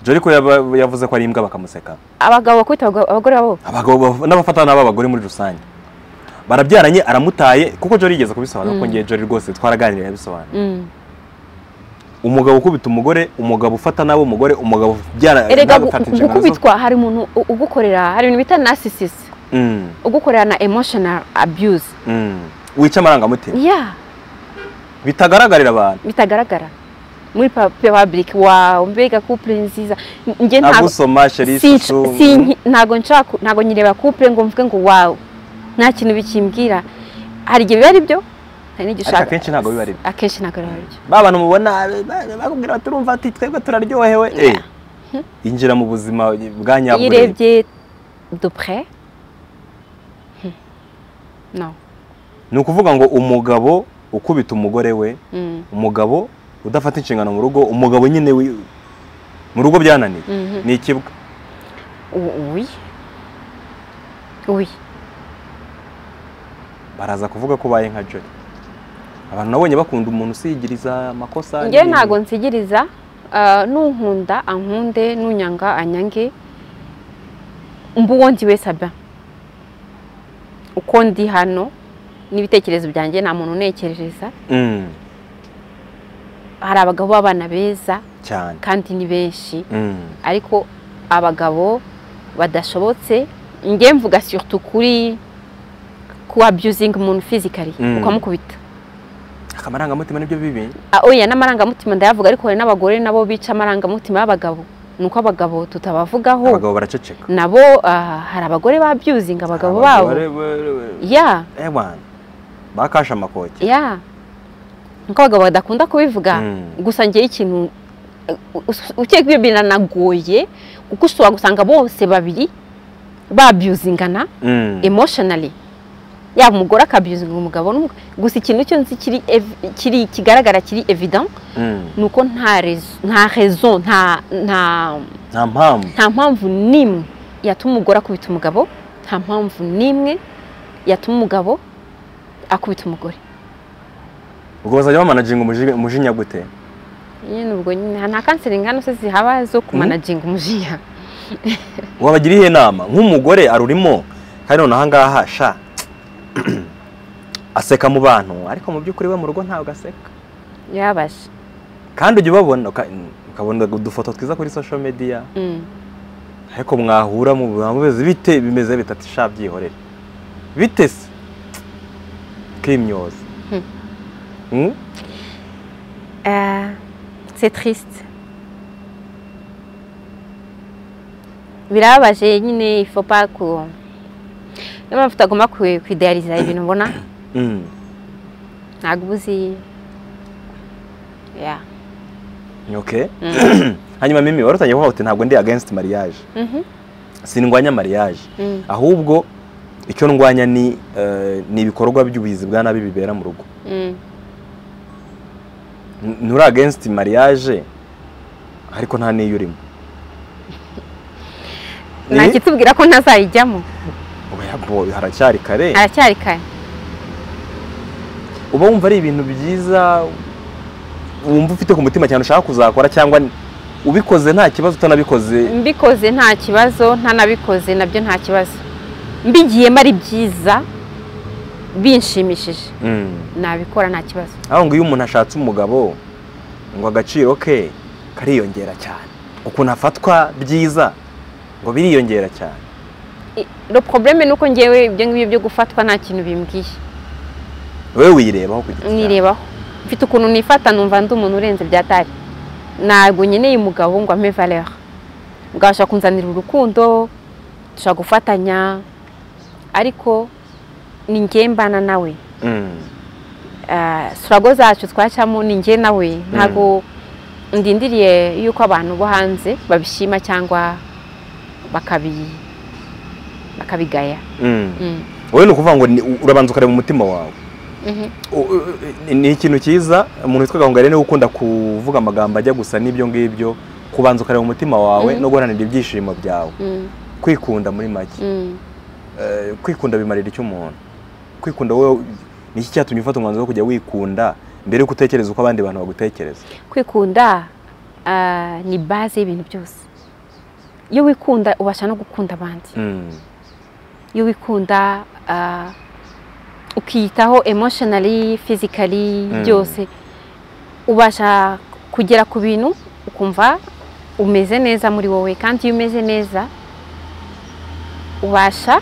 kigenda jori ko yaba- yavuze ko ari imbwa bakamuseka. Abagabo bakubita abagore babo? Abagabo baf- n'abafatana b'abagore muri rusange. Barabyaranye aramutaye kuko jori yigeze kubisobanura kuko Mm. ngiye jori rwose twaraganiriye yabisobanura Mm. umugabo ukubita umugore umugabo ufata nawe umugore umugabo ubyara erega gukubitwa hari umuntu ugukorera hari ibintu bita narcissist. Mm, ugukorera na emotional abuse. Wica amarangamutima. Bitagaragarira abantu. Bitagaragara muri pa- public wawe mbega couple nziza. Njye ntabwo nshaka ntabwo nyireba couple ngo mvuge ngo wawe nta kintu bikimbwira hari igihe biba ari byo? Hari ushaka. Akenshi ntabwo biba ari byo. akenshi ntabwo biba ari byo. Ba bantu mubona ba- bakubwira bati urumva ati twebwe turaryohewe. Eh, injira mu buzima bwa iyo urebye de près? Hmm, no. Ni ukuvuga ngo umugabo ukubita umugore we Mm, umugabo udafata inshingano mu rugo umugabo nyine mu rugo byananiye. Mhm. ni ikibwa baraza kuvuga ko ubaye nka jori abantu nabonye bakunda umuntu usigiriza amakosa n'ibintu. ntabwo nsigiriza. Ah, nunkunda ankunde nunyanga anyange. Ndi wese aba uko ndi hano n'ibitekerezo byanjye nta muntu unekerereza. Mm, hari abagabo b'abana beza kandi ni benshi. Mm, ariko abagabo badashobotse njye mvuga surtout kuri ku abusing umuntu physically Mm. ukamukubita akamarangamutima ni byo bibi? Ah, oya n'amarangamutima ndayavuga ariko hari n'abagore nabo bica amarangamutima y'abagabo. Nuko abagabo tutabavugaho. Abagabo baraceceka. Nabo ah, hari abagore babyuzinga abagabo babo. ya. Bakashe amakoke ya. Nuko abagabo badakunda kubivuga Mm. gusa ngewe ikintu eh, ukeka ibyo biranagoye kuko ushobora gusanga bose babiri babyuzingana Mm, emotionally. Yaba umugore akabyuzinga umugabo gusa ikintu cyo nzi kiri kigaragara kiri evident mm. ni uko nta rezo nta mpamvu n'imwe yatuma umugore akubita umugabo nta mpamvu n'imwe yatuma umugabo akubita umugore. Ubwo bazajya bamanaginga umujinya- gute? Nyine ubwo nyine nta kanseringi hano se zihaba zo kumanaginga umujinya. Wabagira ihe nama nk'umugore arurimo kandi noneho ahangaha sha (clears throat) aseka mu bantu ariko mu by'ukuri we mu rugo ntabwo aseka. Yabaje. Kandi ujya ubabona uka- ukabona udufoto twiza kuri social media. Mm. ariko mwahura mu bimeze bite bimeze bitatu sha byihorere. Bite se? Hmm. Hmm? Euh, c'est triste birababaje nyine il faut pas ko niyo mpamvu utagomba kwi- kwideyariza (coughs) ibintu mbona Mm. ntabwo uba uzi ya okay hanyuma mimi wari utangiye uti ntabwo ndi against mariage Mhm. sindwanya mariage Mm. ahubwo icyo ndwanya ni eh, ni ibikorwa by'ubuhizi bwa nabi bibera mu rugo Mm. Nturi against mariage ariko nta n'iyo urimo. (laughs) Nta Eh? ko ntazayijyamo. Haracyari kare. Aracyari kare. Uba wumva ari ibintu byiza wumva ufite ku mutima cyane ushaka kuzakora cyangwa ubikoze nta kibazo utanabikoze. Mbikoze nta kibazo ntanabikoze na byo nta kibazo. Mbigiyemo ari byiza binshimishije. Mm. Nabikora nta kibazo. Aho ngo iyo umuntu ashatse umugabo ngo agaciro ke kariyongera cyane. Ukuntu afatwa byiza ngo biriyongera cyane. Le problème ni uko ngewe ibyo ngibyo byo gufatwa nta kintu bimbwiye. Wowe wirebaho ku giti nirebaho. Mfite ukuntu nifata numva ndi umuntu urenze byatari ntabwo nkeneye umugabo ngo ampe valeur. Bwabasha kunzanira urukundo dushobora gufatanya. Ariko ni njye mbana nawe. Mm. Surago zacu twacamo ni njye nawe ntabwo ndindiriye yuko abantu bo hanze babishima cyangwa bakabi bakabigaya Mm. Mm. wowe ni ukuvuga ngo urabanza ukareba umutima wawe Mhm. U- u- ni- ikintu cyiza umuntu witwa gahongayire ni we ukunda kuvuga amagambo ajya gusa n'ibyo ngibyo kubanza ukareba umutima wawe no guharanira ibyishimo byawe Mm. kwikunda muri make Mm. Eh, kwikunda bimarira icyo umuntu kwikunda wowe ni iki cyatumye ufata umwanzuro wo kujya wikunda mbere yuko utekereza uko abandi bantu bagutekereza kwikunda ah, ni base y'ibintu byose iyo wikunda ubasha no gukunda abandi Mm. iyo wikunda ah, ukiyitaho emotionally physically Mm. byose ubasha kugera ku bintu ukumva umeze neza muri wowe kandi iyo umeze neza ubasha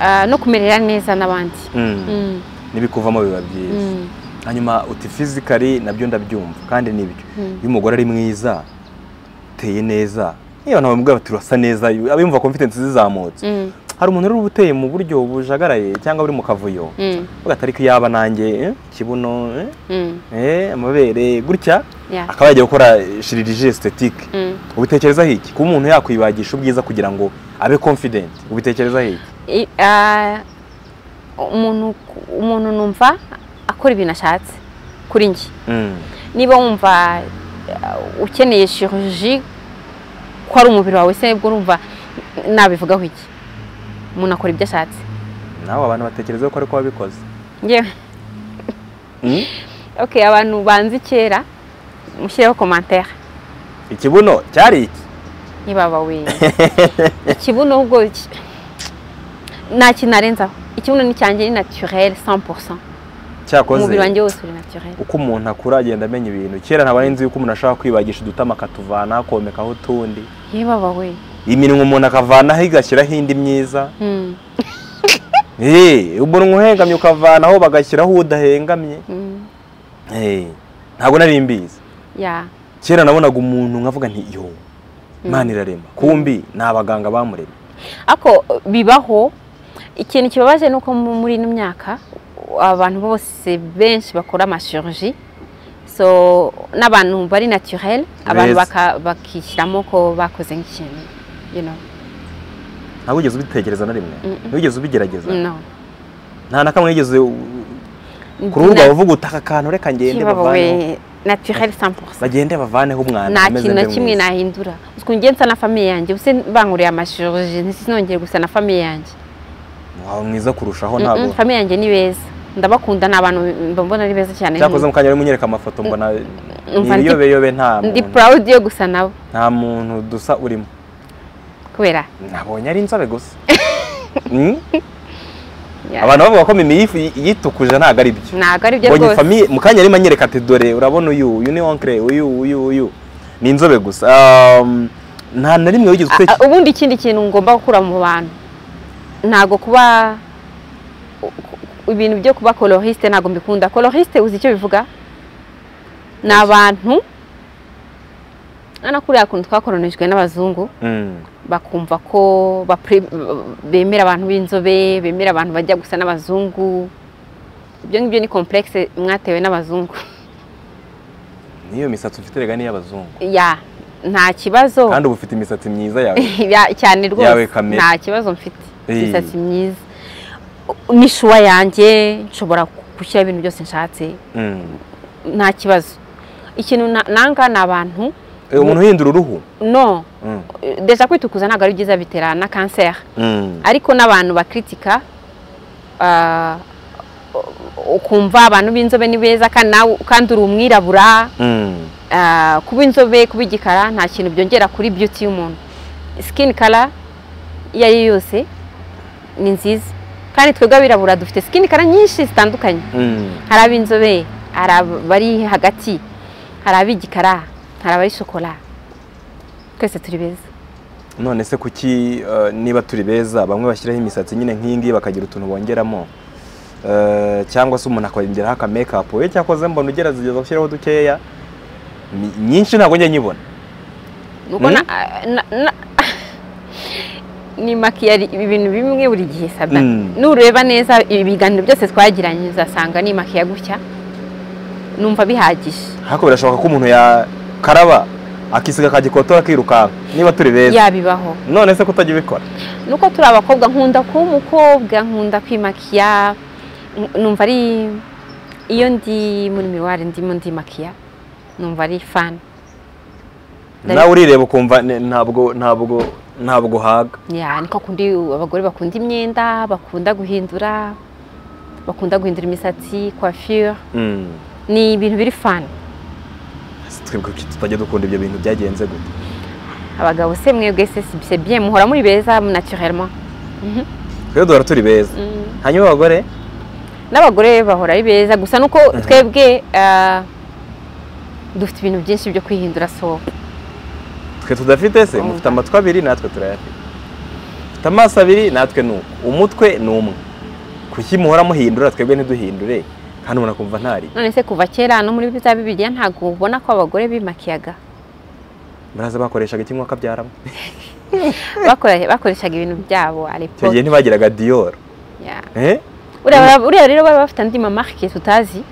ah, no kumerera neza n'abandi Mm. Mm, n'ibikuvamo biba byiza. Mm, hanyuma uti fizikari na byo ndabyumva. Kandi ni byo mm. iyo umugore ari mwiza uteye neza. Iyo abantu bamubwira bati urasa neza. Aba yumva confidence zizamutse. Mm, hari umuntu uri uteye mu buryo bujagaraye cyangwa uri mu kavuyo? Uvuga ati ariko yaba nanjye eh, ikibuno eh, mm, eh, amabere gutya? Akaba yagiye gukora chirurgie esthétique. Mm. ubitekerezaho iki kuba umuntu yakwibagisha ubwiza kugira ngo abe confident. Ubitekerezaho iki umuntu umuntu numva akora ibintu ashatse kuri njye. Mm. niba wumva ah, ukeneye chirurgie ko ari umubiri wawe se ubwo urumva nabivugaho iki? Umuntu akora ibyo ashatse. Nawe abantu batekereza ko ariko wabikoze. Ngewe. Mm? okay abantu banzi kera mushyireho commentaire. Ikibuno cyari iki? Ntibaba we. (laughs) Ikibuno ubwo nta kintu ikibuno ni cyanjye ni naturel 100% cyakoze. Umubiri wanjye wose uri naturel. Uko umuntu akura agenda amenya ibintu. Kera ntabwo nzi yuko umuntu ashobora kwibagisha udutama akatuvana akomekaho utundi. Ntibaba we. Iminwa umuntu akavanaho igashyiraho indi myiza. Mm, (laughs) Eh, umunwa uhengamye ukavanaho bagashyiraho udahengamye. Mm, Eh, ntabwo nari mbizi. Kera nabonaga umuntu nkavuga nti yo imana irarema. Kumbi ni abaganga bamuremye. Ako bibaho ikintu kibabaje ni uko mu- muri ino myaka abantu bose benshi bakora amashirurgi so n'abantu bari naturel abantu bakishyiramo ko bakoze nk'ikintu you know. ntabwo wigeze ubitekereza na rimwe? Ntiwigeze ubigerageza? No. Nta na kamwe wigeze ku ruhu rwawe uvuga uti aka kantu reka ngende bavaneho naturel 100% bagende bavaneho umwana nta kintu na kimwe nahindura. Nsa na famiye yanjye ubuse bankuriye amashirurgi ntisinongere gusa na famiye yanjye. Waba mwiza kurushaho ntabwo famiye yanjye ni beza. Ndabakunda ni abantu mbona ari beza cyane. Cyakoze mu kanya urimo unyereka amafoto mbona Umva ndi- ibiyobeyobe nta ndi muntu proud yo gusa nabo. Nta muntu dusa urimo. Kubera? Nabonye ari inzobe gusa. (laughs) Mm? Yeah. abantu bavuga ko mimi yitukuje ntabwo ari byo. Ntabwo ari byo rwose. mu kanya arimo anyereka ati dore urabona uyu uyu ni onkre uyu uyu uyu. Ni inzobe gusa. Um, nta na rimwe wigeze utekereza ubundi ikindi kintu ngomba gukura mu bantu. Ntabwo kuba ibintu byo kuba coloriste ntabwo mbikunda. Coloriste uzi icyo bivuga? Ni abantu. Hano kuriya kuntu twakoronijwe n'abazungu Mm. bakumva ko bemera abantu b'inzobe bemera abantu bajya gusa n'abazungu. Ibyo ngibyo ni complexe mwatewe n'abazungu. Niyo misatsi ufite rega n'iy'abazungu ya nta kibazo. Kandi uba ufite imisatsi myiza yawe. (laughs) Ya- cyane rwose. Nta kibazo mfite. Imisatsi myiza n'ishuwa yanjye nshobora gushyira ibintu byose nshatse. Mm. nta kibazo. Ikintu na- nanga ni abantu. Eh, umuntu uhindura uruhu? No. Mm. deja kwitukuza ntabwo ari byiza bitera na kanseri Mm. ariko n'abantu bakritika ah, ukumva abantu b'inzobe ni beza kandi uri umwirabura. Ah, kuba inzobe kuba igikara nta kintu byongera kuri beauty y'umuntu. Skin color iyo ari yo yose ni nziza kandi twebwe abirabura dufite skin color nyinshi zitandukanye. Mm. hari ab'inzobe hari abari hagati hari ab'igikara hari abari shokora. Twese turi beza. None se kuki eh, niba turi beza bamwe bashyiraho imisatsi nyine nk'iyi ngiyi bakagira utuntu bongeramo? Eh, cyangwa se umuntu akongeraho aka make-up? We cyakoze mbona ugerageza gushyiraho dukeya nyinshi ntabwo njya nyibona nuko Mm. na, na, na, ni makiyari ibintu bimwe buri gihe sada Mm. nureba neza ibiganiro byose twagiranye uzasanga ni makiya gutya. Numva bihagije. Ariko birashoboka ko umuntu yakaraba akisiga akagikotora akirukanka niba turi beza. Yabibaho none se kutajya ubikora? Nuko turi abakobwa nkunda kuba umukobwa nkunda kwimakiya. Numva ari iyo ndi muri miwari ndimo ndimakiya. Numva ari fani nawe urireba ukumva ntabwo ntabwo ntabwo uhaga. Ya niko kundi abagore bakunda imyenda bakunda guhindura bakunda guhindura imisatsi coiffure. Mm. ni ibintu biri fani twebwe tutajya dukunda ibyo bintu byagenze gute? Abagabo se mwebwe se bien muhora muri beza naturellement. Twebwe duhora turi beza. Mm. hanyuma abagore? N'abagore bahora ari beza gusa nuko twebwe ah, dufite ibintu byinshi byo kwihindura so. Twe tudafite se? Mufite amatwi abiri natwe turayafite. Mufite amaso abiri natwe ni uko umutwe ni umwe. Kuki muhora muhindura? Twebwe ntiduhindure. Kandi umuntu akumva ntari. None se kuva kera no muri za bibiliya ntabwo ubona ko abagore bimakiyaga? Baraza bakoreshaga iki mwaka byaramo (laughs) bakoreshaga ibintu byabo icyo gihe ntibagiraga diyoro eh? Uriya rero baba bafite andi mamarike tutazi?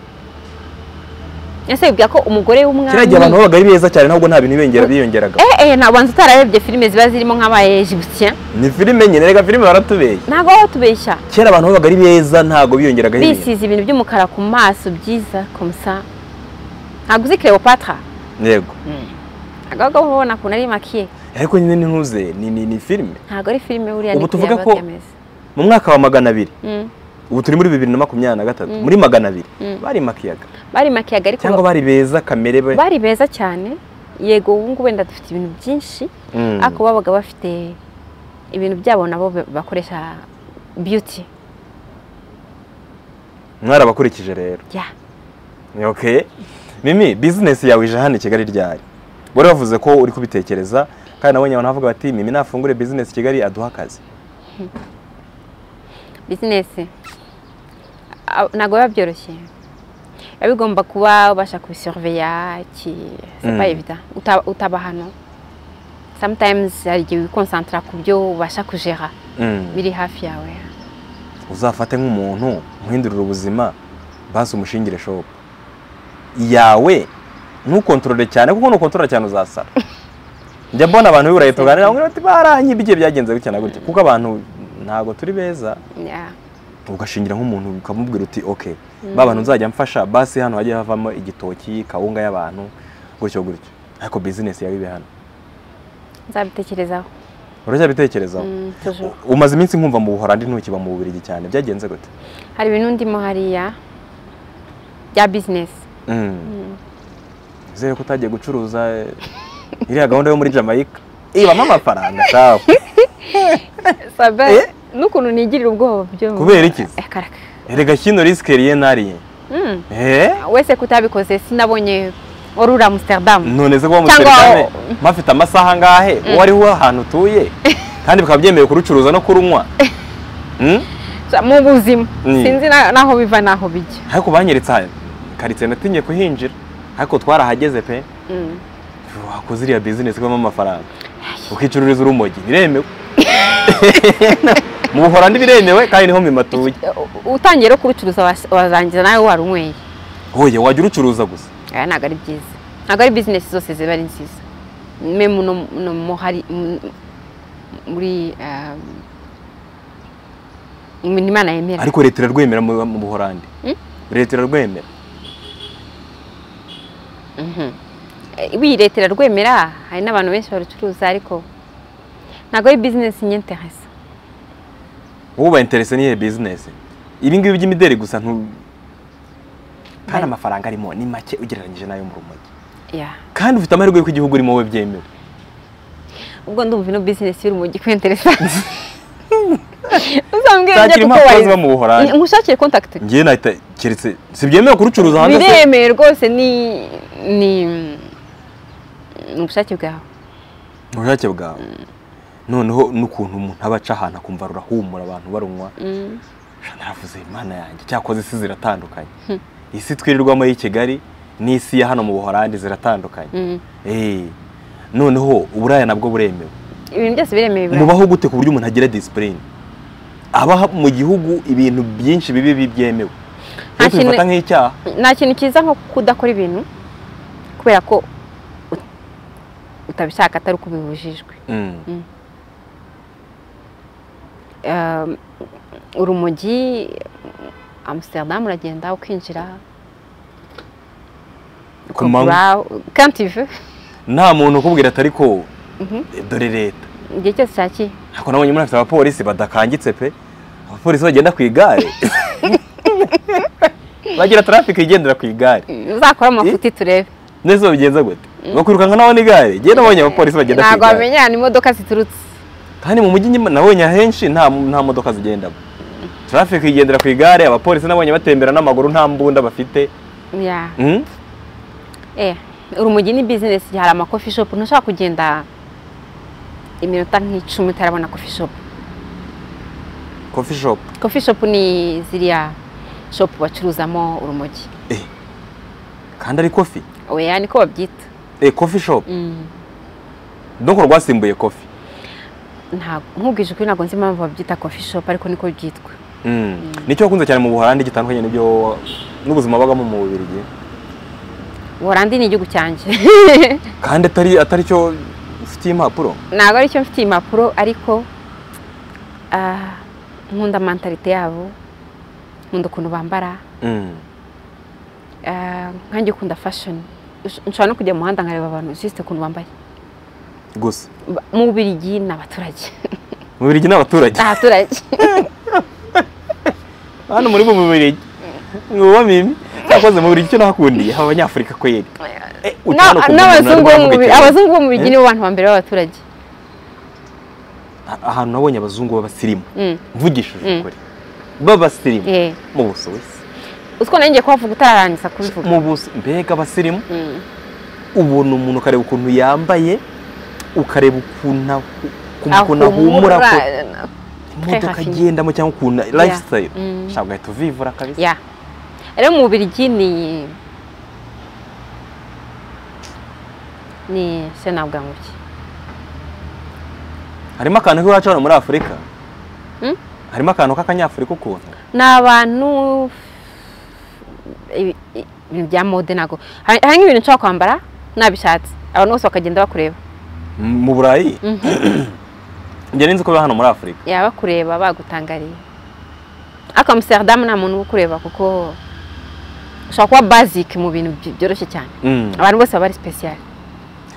Ese bibwira ko umugore w'umwami kiriya gihe abantu babaga ari beza cyane ntabwo nta bintu biyongera biyongeraga. Eh eh ntabanza utararebye filime ziba zirimo nk'abayejibusien ni filime nyine reka filime baratubeye ntabwo baba batubeshya kera abantu babaga ari beza ntabwo biyongeragaho ibintu bisize ibintu by'umukara ku maso byiza komsa ntabwo uzi Cleopatra yego. Ntabwo waba ubona ukuntu ari makiye ariko nyine ntuze ni ni ni filime. Ntabwo ari filime buriya Ubu ni tuvuge kureba ko- mu mwaka wa magana abiri Mm. Ubu turi muri bibiri na makumyabiri na gatatu. Mm. muri magana abiri. Mm. bari makiyaga. Bari makiyaga ariko cyangwa bari beza kamere be bari beza cyane. Yego ubu ngubu wenda dufite ibintu byinshi. Mm. ariko babaga bafite ibintu byabo nabo ba- bakoresha beauty. Mwarabakurikije rero. Ya. Okay mimi bizinesi yawe ije hano i kigali ryari? Wari wavuze ko uri kubitekereza kandi nabonye abantu bavuga bati mimi nafungure bizinesi kigali aduha akazi. Bizinesi ah, ntabwo biba byoroshye biba bigomba kuba ubasha kubisoroveya Mm. utaba hano sometimes hari igihe wikonsantara ku byo ubasha kujera Mm. biri hafi yawe uzafate nk'umuntu umuhindurire ubuzima basi umushingire shopu yawe ntukontorore cyane kuko nukontorora cyane uzasara njya mbona abantu b'iburayi tuganira bamwe bati baranyibye byagenze gutya na gutya kuko abantu ntabwo turi beza Yeah. Ugashingira nk'umuntu ukamubwira uti ok ba bantu nzajya mfasha basi hano hajya havamo igitoki kawunga y'abantu. Gutyo gutyo. Ariko bizinesi yawe ibe hano. Nzabitekerezaho. Uracyabitekerezaho? Mm, umaze iminsi nkumva mu buhorandi ntukiba mu bubirigi cyane. Byagenze gute? Hari ibintu ndimo hariya bya bizinesi Mm. Nizere ko utagiye gucuruza eh, iriya gahunda yo muri Jamaica. Ibamo amafaranga (laughs) Eh? N'ukuntu nigirira ubwoba byo. Kubera iki? Eh, erega kino risike riye nariye Mm. eh? Wese kutabikoze sinabonye wari uri Amsterdam. None se kuba mu Cyangwa- Amsterdam mpafite amasaha angahe? Uwo ari ahantu utuye? (laughs) Kandi bikaba byemewe kurucuruza no kurunywa. (laughs) Mm? Sa- mu buzima. Sinzi na- n'aho biva n'aho bijya. Ariko banyeretse karitsiye natinye kuhinjira. Ariko twarahageze pe. Wakoze iriya bizinesi ibamo amafaranga. Ukicururiza urumogi. Biremewe. (laughs) mu buhorandi biremewe kandi ni ho mimatuye U- utangiye rero kurucuruza warangiza nawe warunyweye oye wajya urucuruza gusa? Aya ntabwo ari byiza. Ntabwo ari bizinesi zose ziba ari nziza. Memu no no mo hari m- muri mu imana yemera. Ariko leta irarwemera mu buhorandi? Hmm? leta irarwemera? Mhm. Eh, leta irarwemera. Hari n'abantu benshi barucuruza ariko ntabwo ari bizinesi nyinteresa wowe uba interese n'iyihe bizinesi ibi ngibi by'imideri gusa kandi amafaranga arimo ni make ugereranyije n'ayo mu rumogi. Kandi ufite amahirwe y'uko igihugu urimo wowe byemewe. Ubwo ndumva ino bizinesi y'urumogi kwinteresa (laughs) uzambwira shakira njye kuko impapuro ziba mu buhorandi. Ngushakire kontakiti ngewe nahita keretse si byemewe kurucuruza hanze biremewe rwose ni ni ni ubushake bwawe. Ubushake bwawe. Noneho n'ukuntu umuntu aba aca ahantu akumva rurahumura abantu barunywa. Mm. Naravuze imana yanjye cyakoze isi ziratandukanye. Isi twirirwamo y'i kigali n'isi ya hano mu buhorandi ziratandukanye. Mm. Eh, noneho uburaya nabwo buremewe. Ibintu byose biremewe mubaho gute ku buryo umuntu agira disipurine aba mu gihugu ibintu byinshi bibi bibyemewe tubifata nk'icyaha? Nta kintu cyiza nko kudakora ibintu kubera ko ut- utabishaka atari uko bibujijwe Mm. Urumogi amsterdam uragenda ukinjira. Ku manywa. nta muntu ukubwira ati ariko Mhm. dore leta. Igihe cyose ushakiye ntabwo nabonye muri afite abapolisi badakangitse pe. Abapolisi bagenda ku igare. (laughs) Bagira traffic igendera ku igare. Uzakora amafuti turebe. Neza babigenza gute? Bakwirukanka naho n'igare? Njye nabonye abapolisi bagenda ku ntabwo igare. wamenya ni imodoka ziturutse. Kandi mu mujyi nabonye ahenshi nta modoka zigendamo. Traffic igendera ku igare abapolisi nabonye batembera n'amaguru nta mbunda bafite. Ya. Mm? eh urumogi ni bizinesi hari amakofi shopu ntushobora kugenda iminota nk'icumi utarabona kofi shopu coffee shop? Kofi shopu ni ziriya shopu bacuruzamo urumogi eh kandi ari coffee? Oya niko babyita. Eh coffee shop? Mm. donc rwasimbuye coffee. ntabwo nkubwije ukuri ntabwo nzi impamvu babyita kofi shopu ariko niko byitwa. Mm. ni cyo wakunze cyane mu buholandi gitandukanye n'ibyo n'ubuzima babamo mu bubirigi Buholandi ni igihugu cyanjye (laughs) kandi atari atari cyo ufitiye impapuro? Ntabwo ari cyo mfitiye impapuro ariko ah, nkunda mentalite yabo nkunda ukuntu bambara. Mm. ah, nkanjye ukunda fashion. Ush- nshobora no kujya mu muhanda nkareba abantu juste ukuntu bambaye. Gusa mu Bubiligi ni abaturage mu bubirigi ni abaturage hano muri mu bubirigi nguwo mimi cyakoze mu bubirigi icyo nahakundiye haba abanyafurika kweri abazungu bo mu Bubiligi nibo bantu ba mbere b'abaturage Ah- ahantu nabonye abazungu b'abasirimu mvugishije ukuri b'abasirimu mu busuwisi utwo nanjye kuhavuga utararangiza kubivuga mu busu mbega abasirimu ubona umuntu ukareba ukuntu yambaye ukareba ukuntu ahu- ukuntu Ahumura, imodoka agendamo cyangwa ukuntu lifestyle. Mm. ushobora ugahita uvivura kabisa. Rero mu Bubiligi ni ni se nabwa iki harimo akantu k'iwacu hano muri afurika. Mm? harimo akantu k'akanyafurika ukuntu ni abantu ibintu bya mode ntabwo. Hari nk'ibintu nshobora kwambara? Nabishatse. Abantu bose bakagenda bakureba. Mu burayi? (clears throat) Njye ninzi ko biba hano muri afurika. Yaba bakureba bagutangariye. Ariko Amsterdam nta muntu ukureba kuko ushobora kuba basic mu bintu by- byoroshye cyane. Mm. abantu bose baba ari special.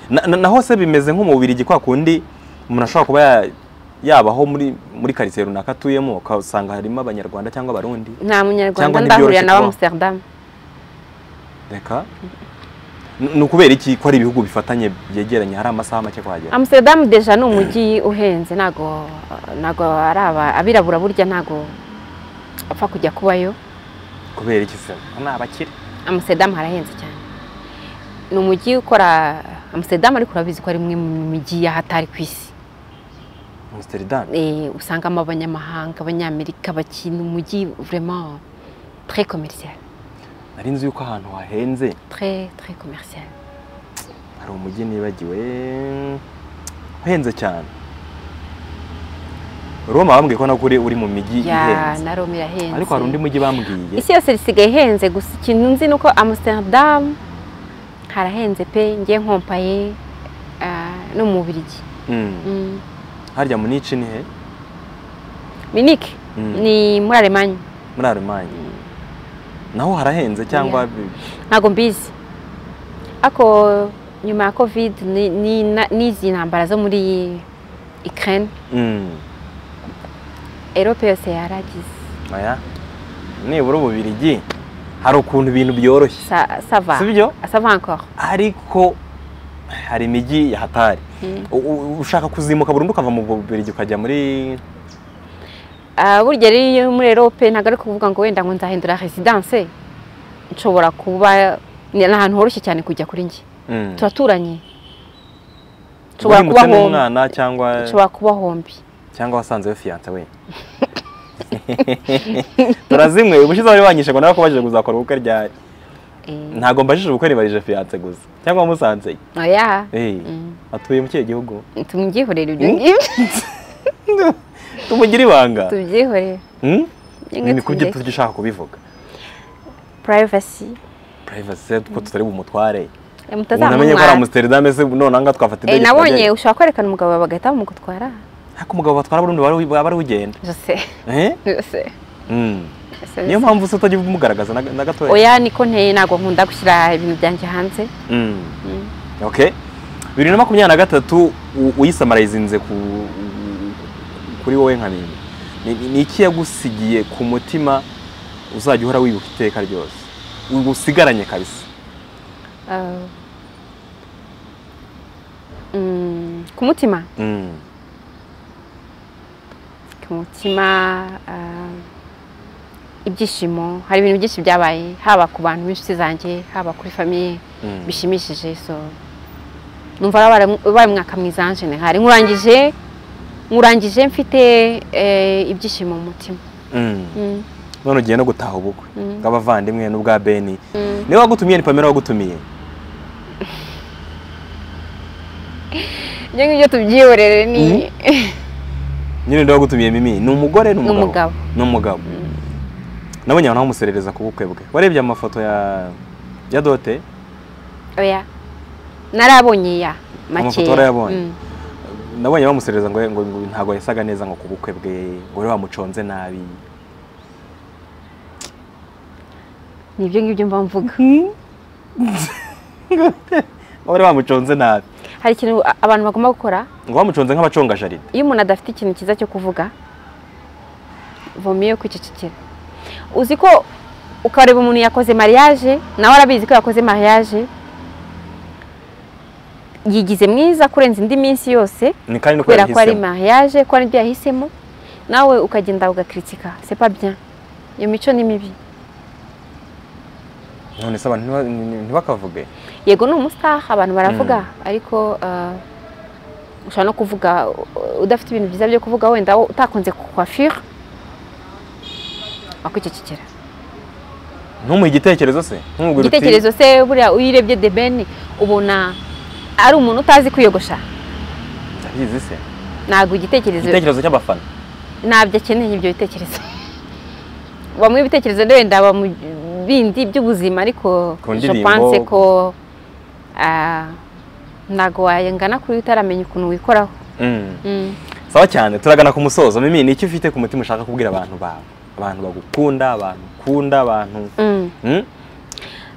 Na- na- naho se bimeze nko mu bubirigi kwa kundi umuntu ashobora kuba ya- yabaho muri muri karitsiye runaka atuyemo ukasanga harimo abanyarwanda cyangwa abarundi. Nta munyarwanda ndahurira kubaho. Amsterdam. Reka. N- ni ukubera iki ko ari ibihugu bifatanye byegeranye? Hari amasaha make kuhagera Amsterdam deja ni umujyi uhenze. Ntago ntago ari abirabura burya ntago apfa kujya kubayo. Kubera iki se ni abakire. Amsterdam harahenze cyane. Ni umujyi ukora Amsterdam ariko urabizi ko ari imwe mu mijyi y'ahatari ku isi. Eh, usangamo abanyamahanga abanyamerika bakina umujyi vraiment très commercial. Nari nzi yuko ahantu hahenze. Très commercial. Hari umujyi nibagiwe. Uhenze cyane. Roma bambwiye ko nako uri mu mijyi ihenze. na roma irahenze. Ariko hari undi mujyi bambwiye. Isi yose risigaye ihenze. Gusa ikintu nzi ni uko amsterdam harahenze pe. Ngiye nkompaye ah, no mu Bubiligi. Mm. Mm. harya munici ni he? Munich? Mm. ni muri Alemanya muri alemanye naho harahenze cyangwa ntabwo mbizi. Ariko nyuma ya covid n'izi ntambara zo muri Ukraine. Mm. Europe yose yaragize. Nibura ububirigi hari ukuntu ibintu byoroshye. Si byo ariko hari imijyi yahatari Mm. U- u- ushaka kuzimuka burundu ukava mu bubirigi ukajya muri burya rero iyo muri Europe ntabwo ari kuvuga ngo wenda ngo nzahindura residence. Nshobora kuba ni ahantu horoshye cyane kujya kuri njye. Mm. turaturanye nshobora kuba nshobora kuba hombi cyangwa wasanzeyo fiyanse we. (laughs) Turazimwe. Ubushize wari wanyishe ngo nawe kubajije kuzakora ubukwe ryari Eh, ntabwo mbajije ubukwe nibarije fiyanse gusa. Cyangwa wamusanzeyo oya. Eh, Mm. atuye mu kihe gihugu? Tumbyihorere ibyo Mm. ngibyo. (laughs) (laughs) tumugira ibanga. Tubyihorere Hmm? Ni kubyo tujya ushaka kubivuga? Privacy. Privacy ko tutari bumutware Eh, umuntu amenye ko ari amsterdam se none aha ngaha twafata Eh, indege nabonye ushobora kwerekana umugabo wawe bagahita bamugutwara? Ariko umugabo batwara burundu waba ari- ugenda niyo mpamvu se utajya umugaragaza na gatoya? Oya niko nteye ntabwo nkunda gushyira ibintu byanjye hanze. Mm. Mm. okay. Bibiri na makumyabiri na gatatu uyisamarayizinze ku kuri wowe nka bintu Ni- iki yagusigiye ku mutima uzajya uhora wibuka iteka ryose usigaranye kabisa Ah. Mm, ku mutima Mm. ku mutima ah, ibyishimo hari ibintu byinshi byabaye haba ku bantu b'inshuti zanjye haba kuri famiye Mm. bishimishije so numva wabaye umwaka mwiza en general nkurangije nkurangije mfite eh, ibyishimo mu mutima. Mm. Mm, none ugiye no gutaha ubukwe. Mm. bw'abavandimwe n'ubwa beni mm. ni we wagutumiye ni pamela wagutumiye? Ibyo ngibyo tubyihorere ni nyine ndiwe wagutumiye mimi? Ni umugore ni umugabo? N'umugabo. ni umugabo. Nabonye abantu bamuserereza ku bukwe bwe. Warebye amafoto ya ya dote? Oya narabonye ya. Makeya. Amafoto warayabonye? Nabonye bamuserereza ngo ntabwo yasaga neza ngo ku bukwe bwe ngo wari wamuconze nabi. Ni ibyo ngibyo mba mvuga. (laughs) Ngo wari wamuconze nabi. Hari ikintu abantu bagomba gukora? Ngo wamuconze nk'abaconga jaride. Iyo umuntu adafite ikintu cyiza cyo kuvuga vomiye kwicecekera. Uzi ko ukareba umuntu yakoze mariage nawe arabizi ko yakoze mariage yigize mwiza kurenza indi minsi yose kubera ko ari mariage ko ari ibyo yahisemo nawe ukagenda ugakritika. C'est pas bien. Iyo mico ni mibi. None se abantu ntiba- nti- ntibakavuge? Yego ni umustar abantu baravuga. Ariko uh, ushobora no kuvuga uh, udafite ibintu byiza byo kuvuga wenda utakunze coiffure wakwicecekera. Ntumuhe igitekerezo se? Igitekerezo se buriya iyo urebye de ben ubona ari umuntu utazi kwiyogosha ndabizi se. Ntabwo igitekerezo igitekerezo cy'abafana. Ntabyo akeneye ibyo bitekerezo. Bamuha ibitekerezo wenda bamu bindi by'ubuzima ariko pense ko ah, ntabwo wayangana kuri utaramenya ukuntu wikoraho. Mm. Mm. sawa cyane turagana ku musozo. Mimi ni iki ufite ku mutima ushaka kubwira abantu bawe abantu bagukunda abantu ukunda abantu? Mm. Mm?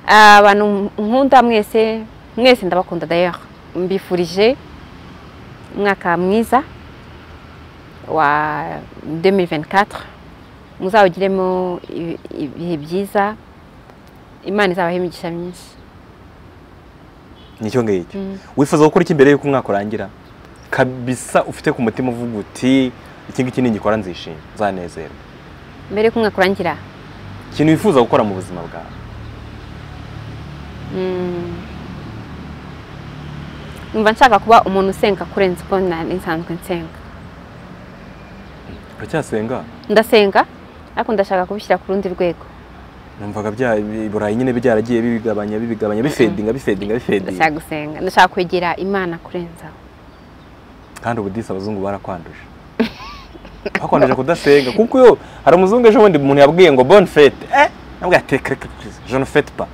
Ah, abantu nkunda mwese. Mwese ndabakunda d'ailleurs. Mbifurije umwaka mwiza wa 2024 muzawugiremo ibi- ibihe byiza. Imana izabahe imigisha myinshi. Nicyo ngicyo. Mm. wifuza gukora iki mbere y'uko umwaka urangira? Kabisa ufite ku mutima uvuga uti iki ngiki ningikora nzishima nzanezerwa. Mbere y'uko umwaka urangira? Ikintu wifuza gukora mu buzima bwawe? Numva nshaka kuba umuntu usenga kurenza uko nsanzwe nsenga. Uracyasenga? Ndasenga ariko ndashaka kubishyira ku rundi rwego. Numvaga burayi nyine byaragiye bibigabanya bibigabanya bifedinga bifedinga bifedinga ndashaka gusenga ndashaka kwegera imana kurenzaho kandi ubu disi abazungu barakwanduje. (laughs) Bakwanduje kudasenga kuko iyo hari umuzungu ejo bundi umuntu yabwiye ngo bonne fete eh nabwo yateka reka je ne fete pas.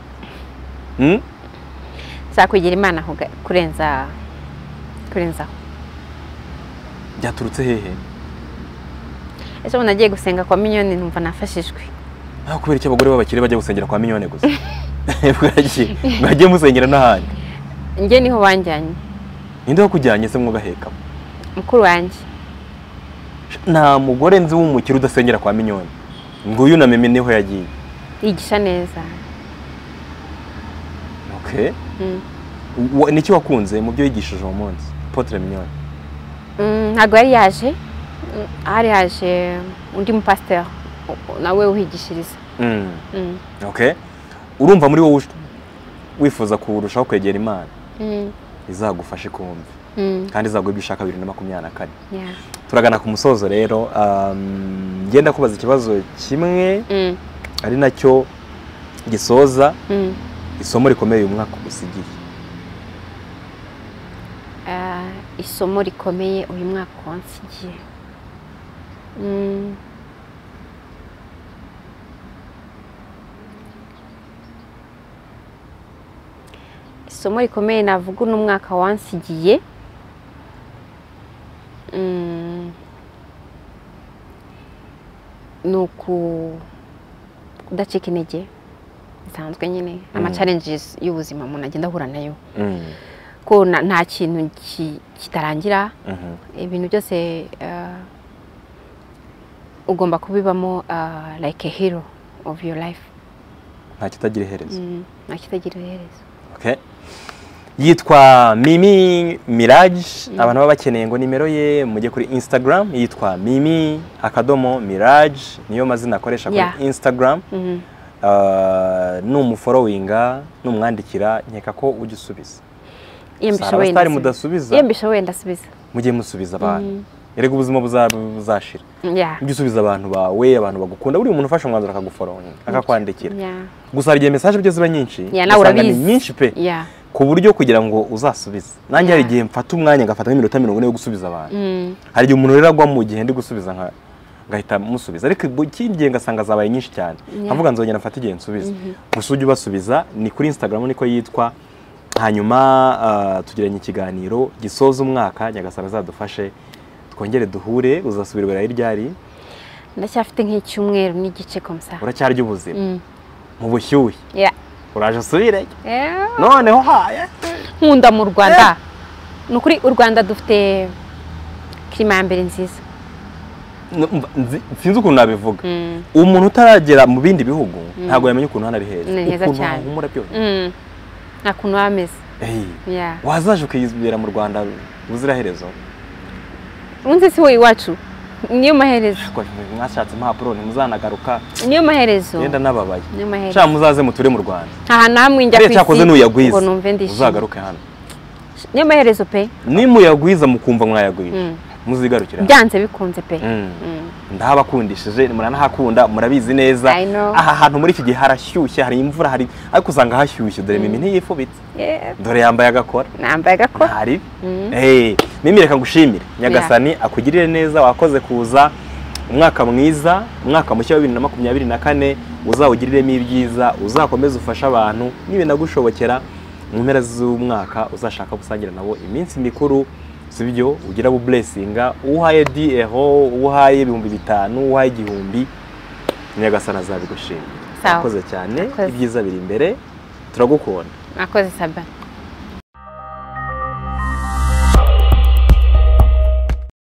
Kwegera imana kurenza kurenzaho byaturutse hehe? Ejo bundi nagiye gusenga kwa miliyoni numva nafashijwe. Nta kubera icyo abagore b'abakire bajya gusengera kwa minyone gusa? (laughs) Mwagiye musengera n'ahandi. Njye ni ho banjyanye. Ninde wakujyanye se mwugahekamo mukuru wanjye nta mugore nzi w'umukire udasengera kwa minyone nguyu na mimi ni ho yagiye. Yigisha neza. Niki wakunze mu byo yigishije uwo munsi potre mignone Mm, ntabwo yari yaje Mm, hari haje undi mupasiteri nawe uhigishiriza Mm. Mm. okay urumva muri wowe wifuza kurushaho kwegera imana Mm. izagufashe kumva Mm. kandi izaguha ibyo ushaka bibiri na makumyabiri na kane Yeah. turagana ku musozo rero um, ngenda kubaza ikibazo kimwe Mm. ari na cyo gisoza Mm. Isomo rikomeye uyu mwaka ugusigiye Ah, isomo rikomeye uyu mwaka wansigiye Mm. isomo rikomeye navuga uno mwaka wansigiye Mm. ni uku kudacika intege bisanzwe nyine. Ama challenges y'ubuzima umuntu agenda ahura na yo. Mm. ko nta kintu ki- kitarangira. Mhm. ibintu byose uh, ugomba kubibamo uh, like a hero of your life. Nta kitagira iherezo. Mm, nta kitagira iherezo. Okay. yitwa mimi mirage. Abantu baba bakeneye ngo nimero ye mujye kuri instagram. Yitwa mimi akadomo mirage. Niyo mazina akoresha kuri instagram. Uh, numuforowinga numwandikira nkeka ko ujya usubiza abasitari mudasubiza? Ndasubiza. Mujye musubiza abantu. Mhm. erega ubuzima buza- buzashira. Ujye usubiza abantu bawe abantu bagukunda. Buri muntu ufashe umwanzuro akaguforowinga akakwandikira. Gusa hari igihe mesaje byo ziba nyinshi. Ni nyinshi pe. Ku buryo kugira ngo uzasubize. Nanjye hari igihe mfata umwanya ngafata nk'iminota mirongo ine yo gusubiza abantu. Mm. hari igihe umuntu rero agwa mu gihe ndi gusubiza nka ngahita musubiza. Ariko gihe ngasanga zabaye nyinshi cyane. Nkavuga nzongera mfate igihe nsubiza gusa ujye ubasubiza ni kuri instagram niko yitwa. Hanyuma ah, tugiranye ikiganiro gisoza umwaka nyagasana azadufashe twongere duhure uzasubira ibirayi ryari ndacyafite nk'icyumweru n'igice komsa uracyarya ubuzima? Mm. mu bushyuhe? Uraje usubireyo Yeah. noneho haye? Nkunda mu rwanda. Ni ukuri u rwanda dufite kirima ya mbere nziza. Sinzi ukuntu nabivuga. Mm. umuntu utaragera mu bindi bihugu ntabwo yamenya ukuntu hano ari heza. Ukuntu hahumura byose. Mm. nta kuntu waba ameze. Hey, Yeah. wazaje ukiyibera mu rwanda ubuziraherezo ubundi si wowe iwacu? Niyo maherezo. Mwashatse impapuro ntimuzanagaruka. Niyo maherezo. Yenda nababaye. Sha muzaze muture mu rwanda. Nta hantu hamwe njya ku kariya cyakoze isi nuyagwiza uzagaruke hano. Niyo maherezo pe. Nimuyagwiza mukumva mwayagwije. Mm. Muzigarukira. Byanze bikunze pe. Mm. Mm. ndahabakundishije muranahakunda murabizi neza. Aha hantu muri iki gihe harashyushye hari imvura hari ariko usanga hashyushye. Dore mimi ntiyifubitse. Dore yambaye agakora. Nambaye agakora. Mm. Eh, mimi reka ngushimire. Nyagasani akugirire neza wakoze kuza. Umwaka mwiza umwaka mushya wa bibiri na makumyabiri na kane uzawugiriremo ibyiza uzakomeze ufashe abantu nibinagushobokera mu mpera z'umwaka uzashaka gusangira nabo iminsi mikuru. Si byo ugira buburesinga uhaye dieho uhaye ibihumbi bitanu uhaye igihumbi nyagasani azabigushimira. Sawa. wakoze cyane. Ibyiza biri imbere. Turagukunda mwakoze saba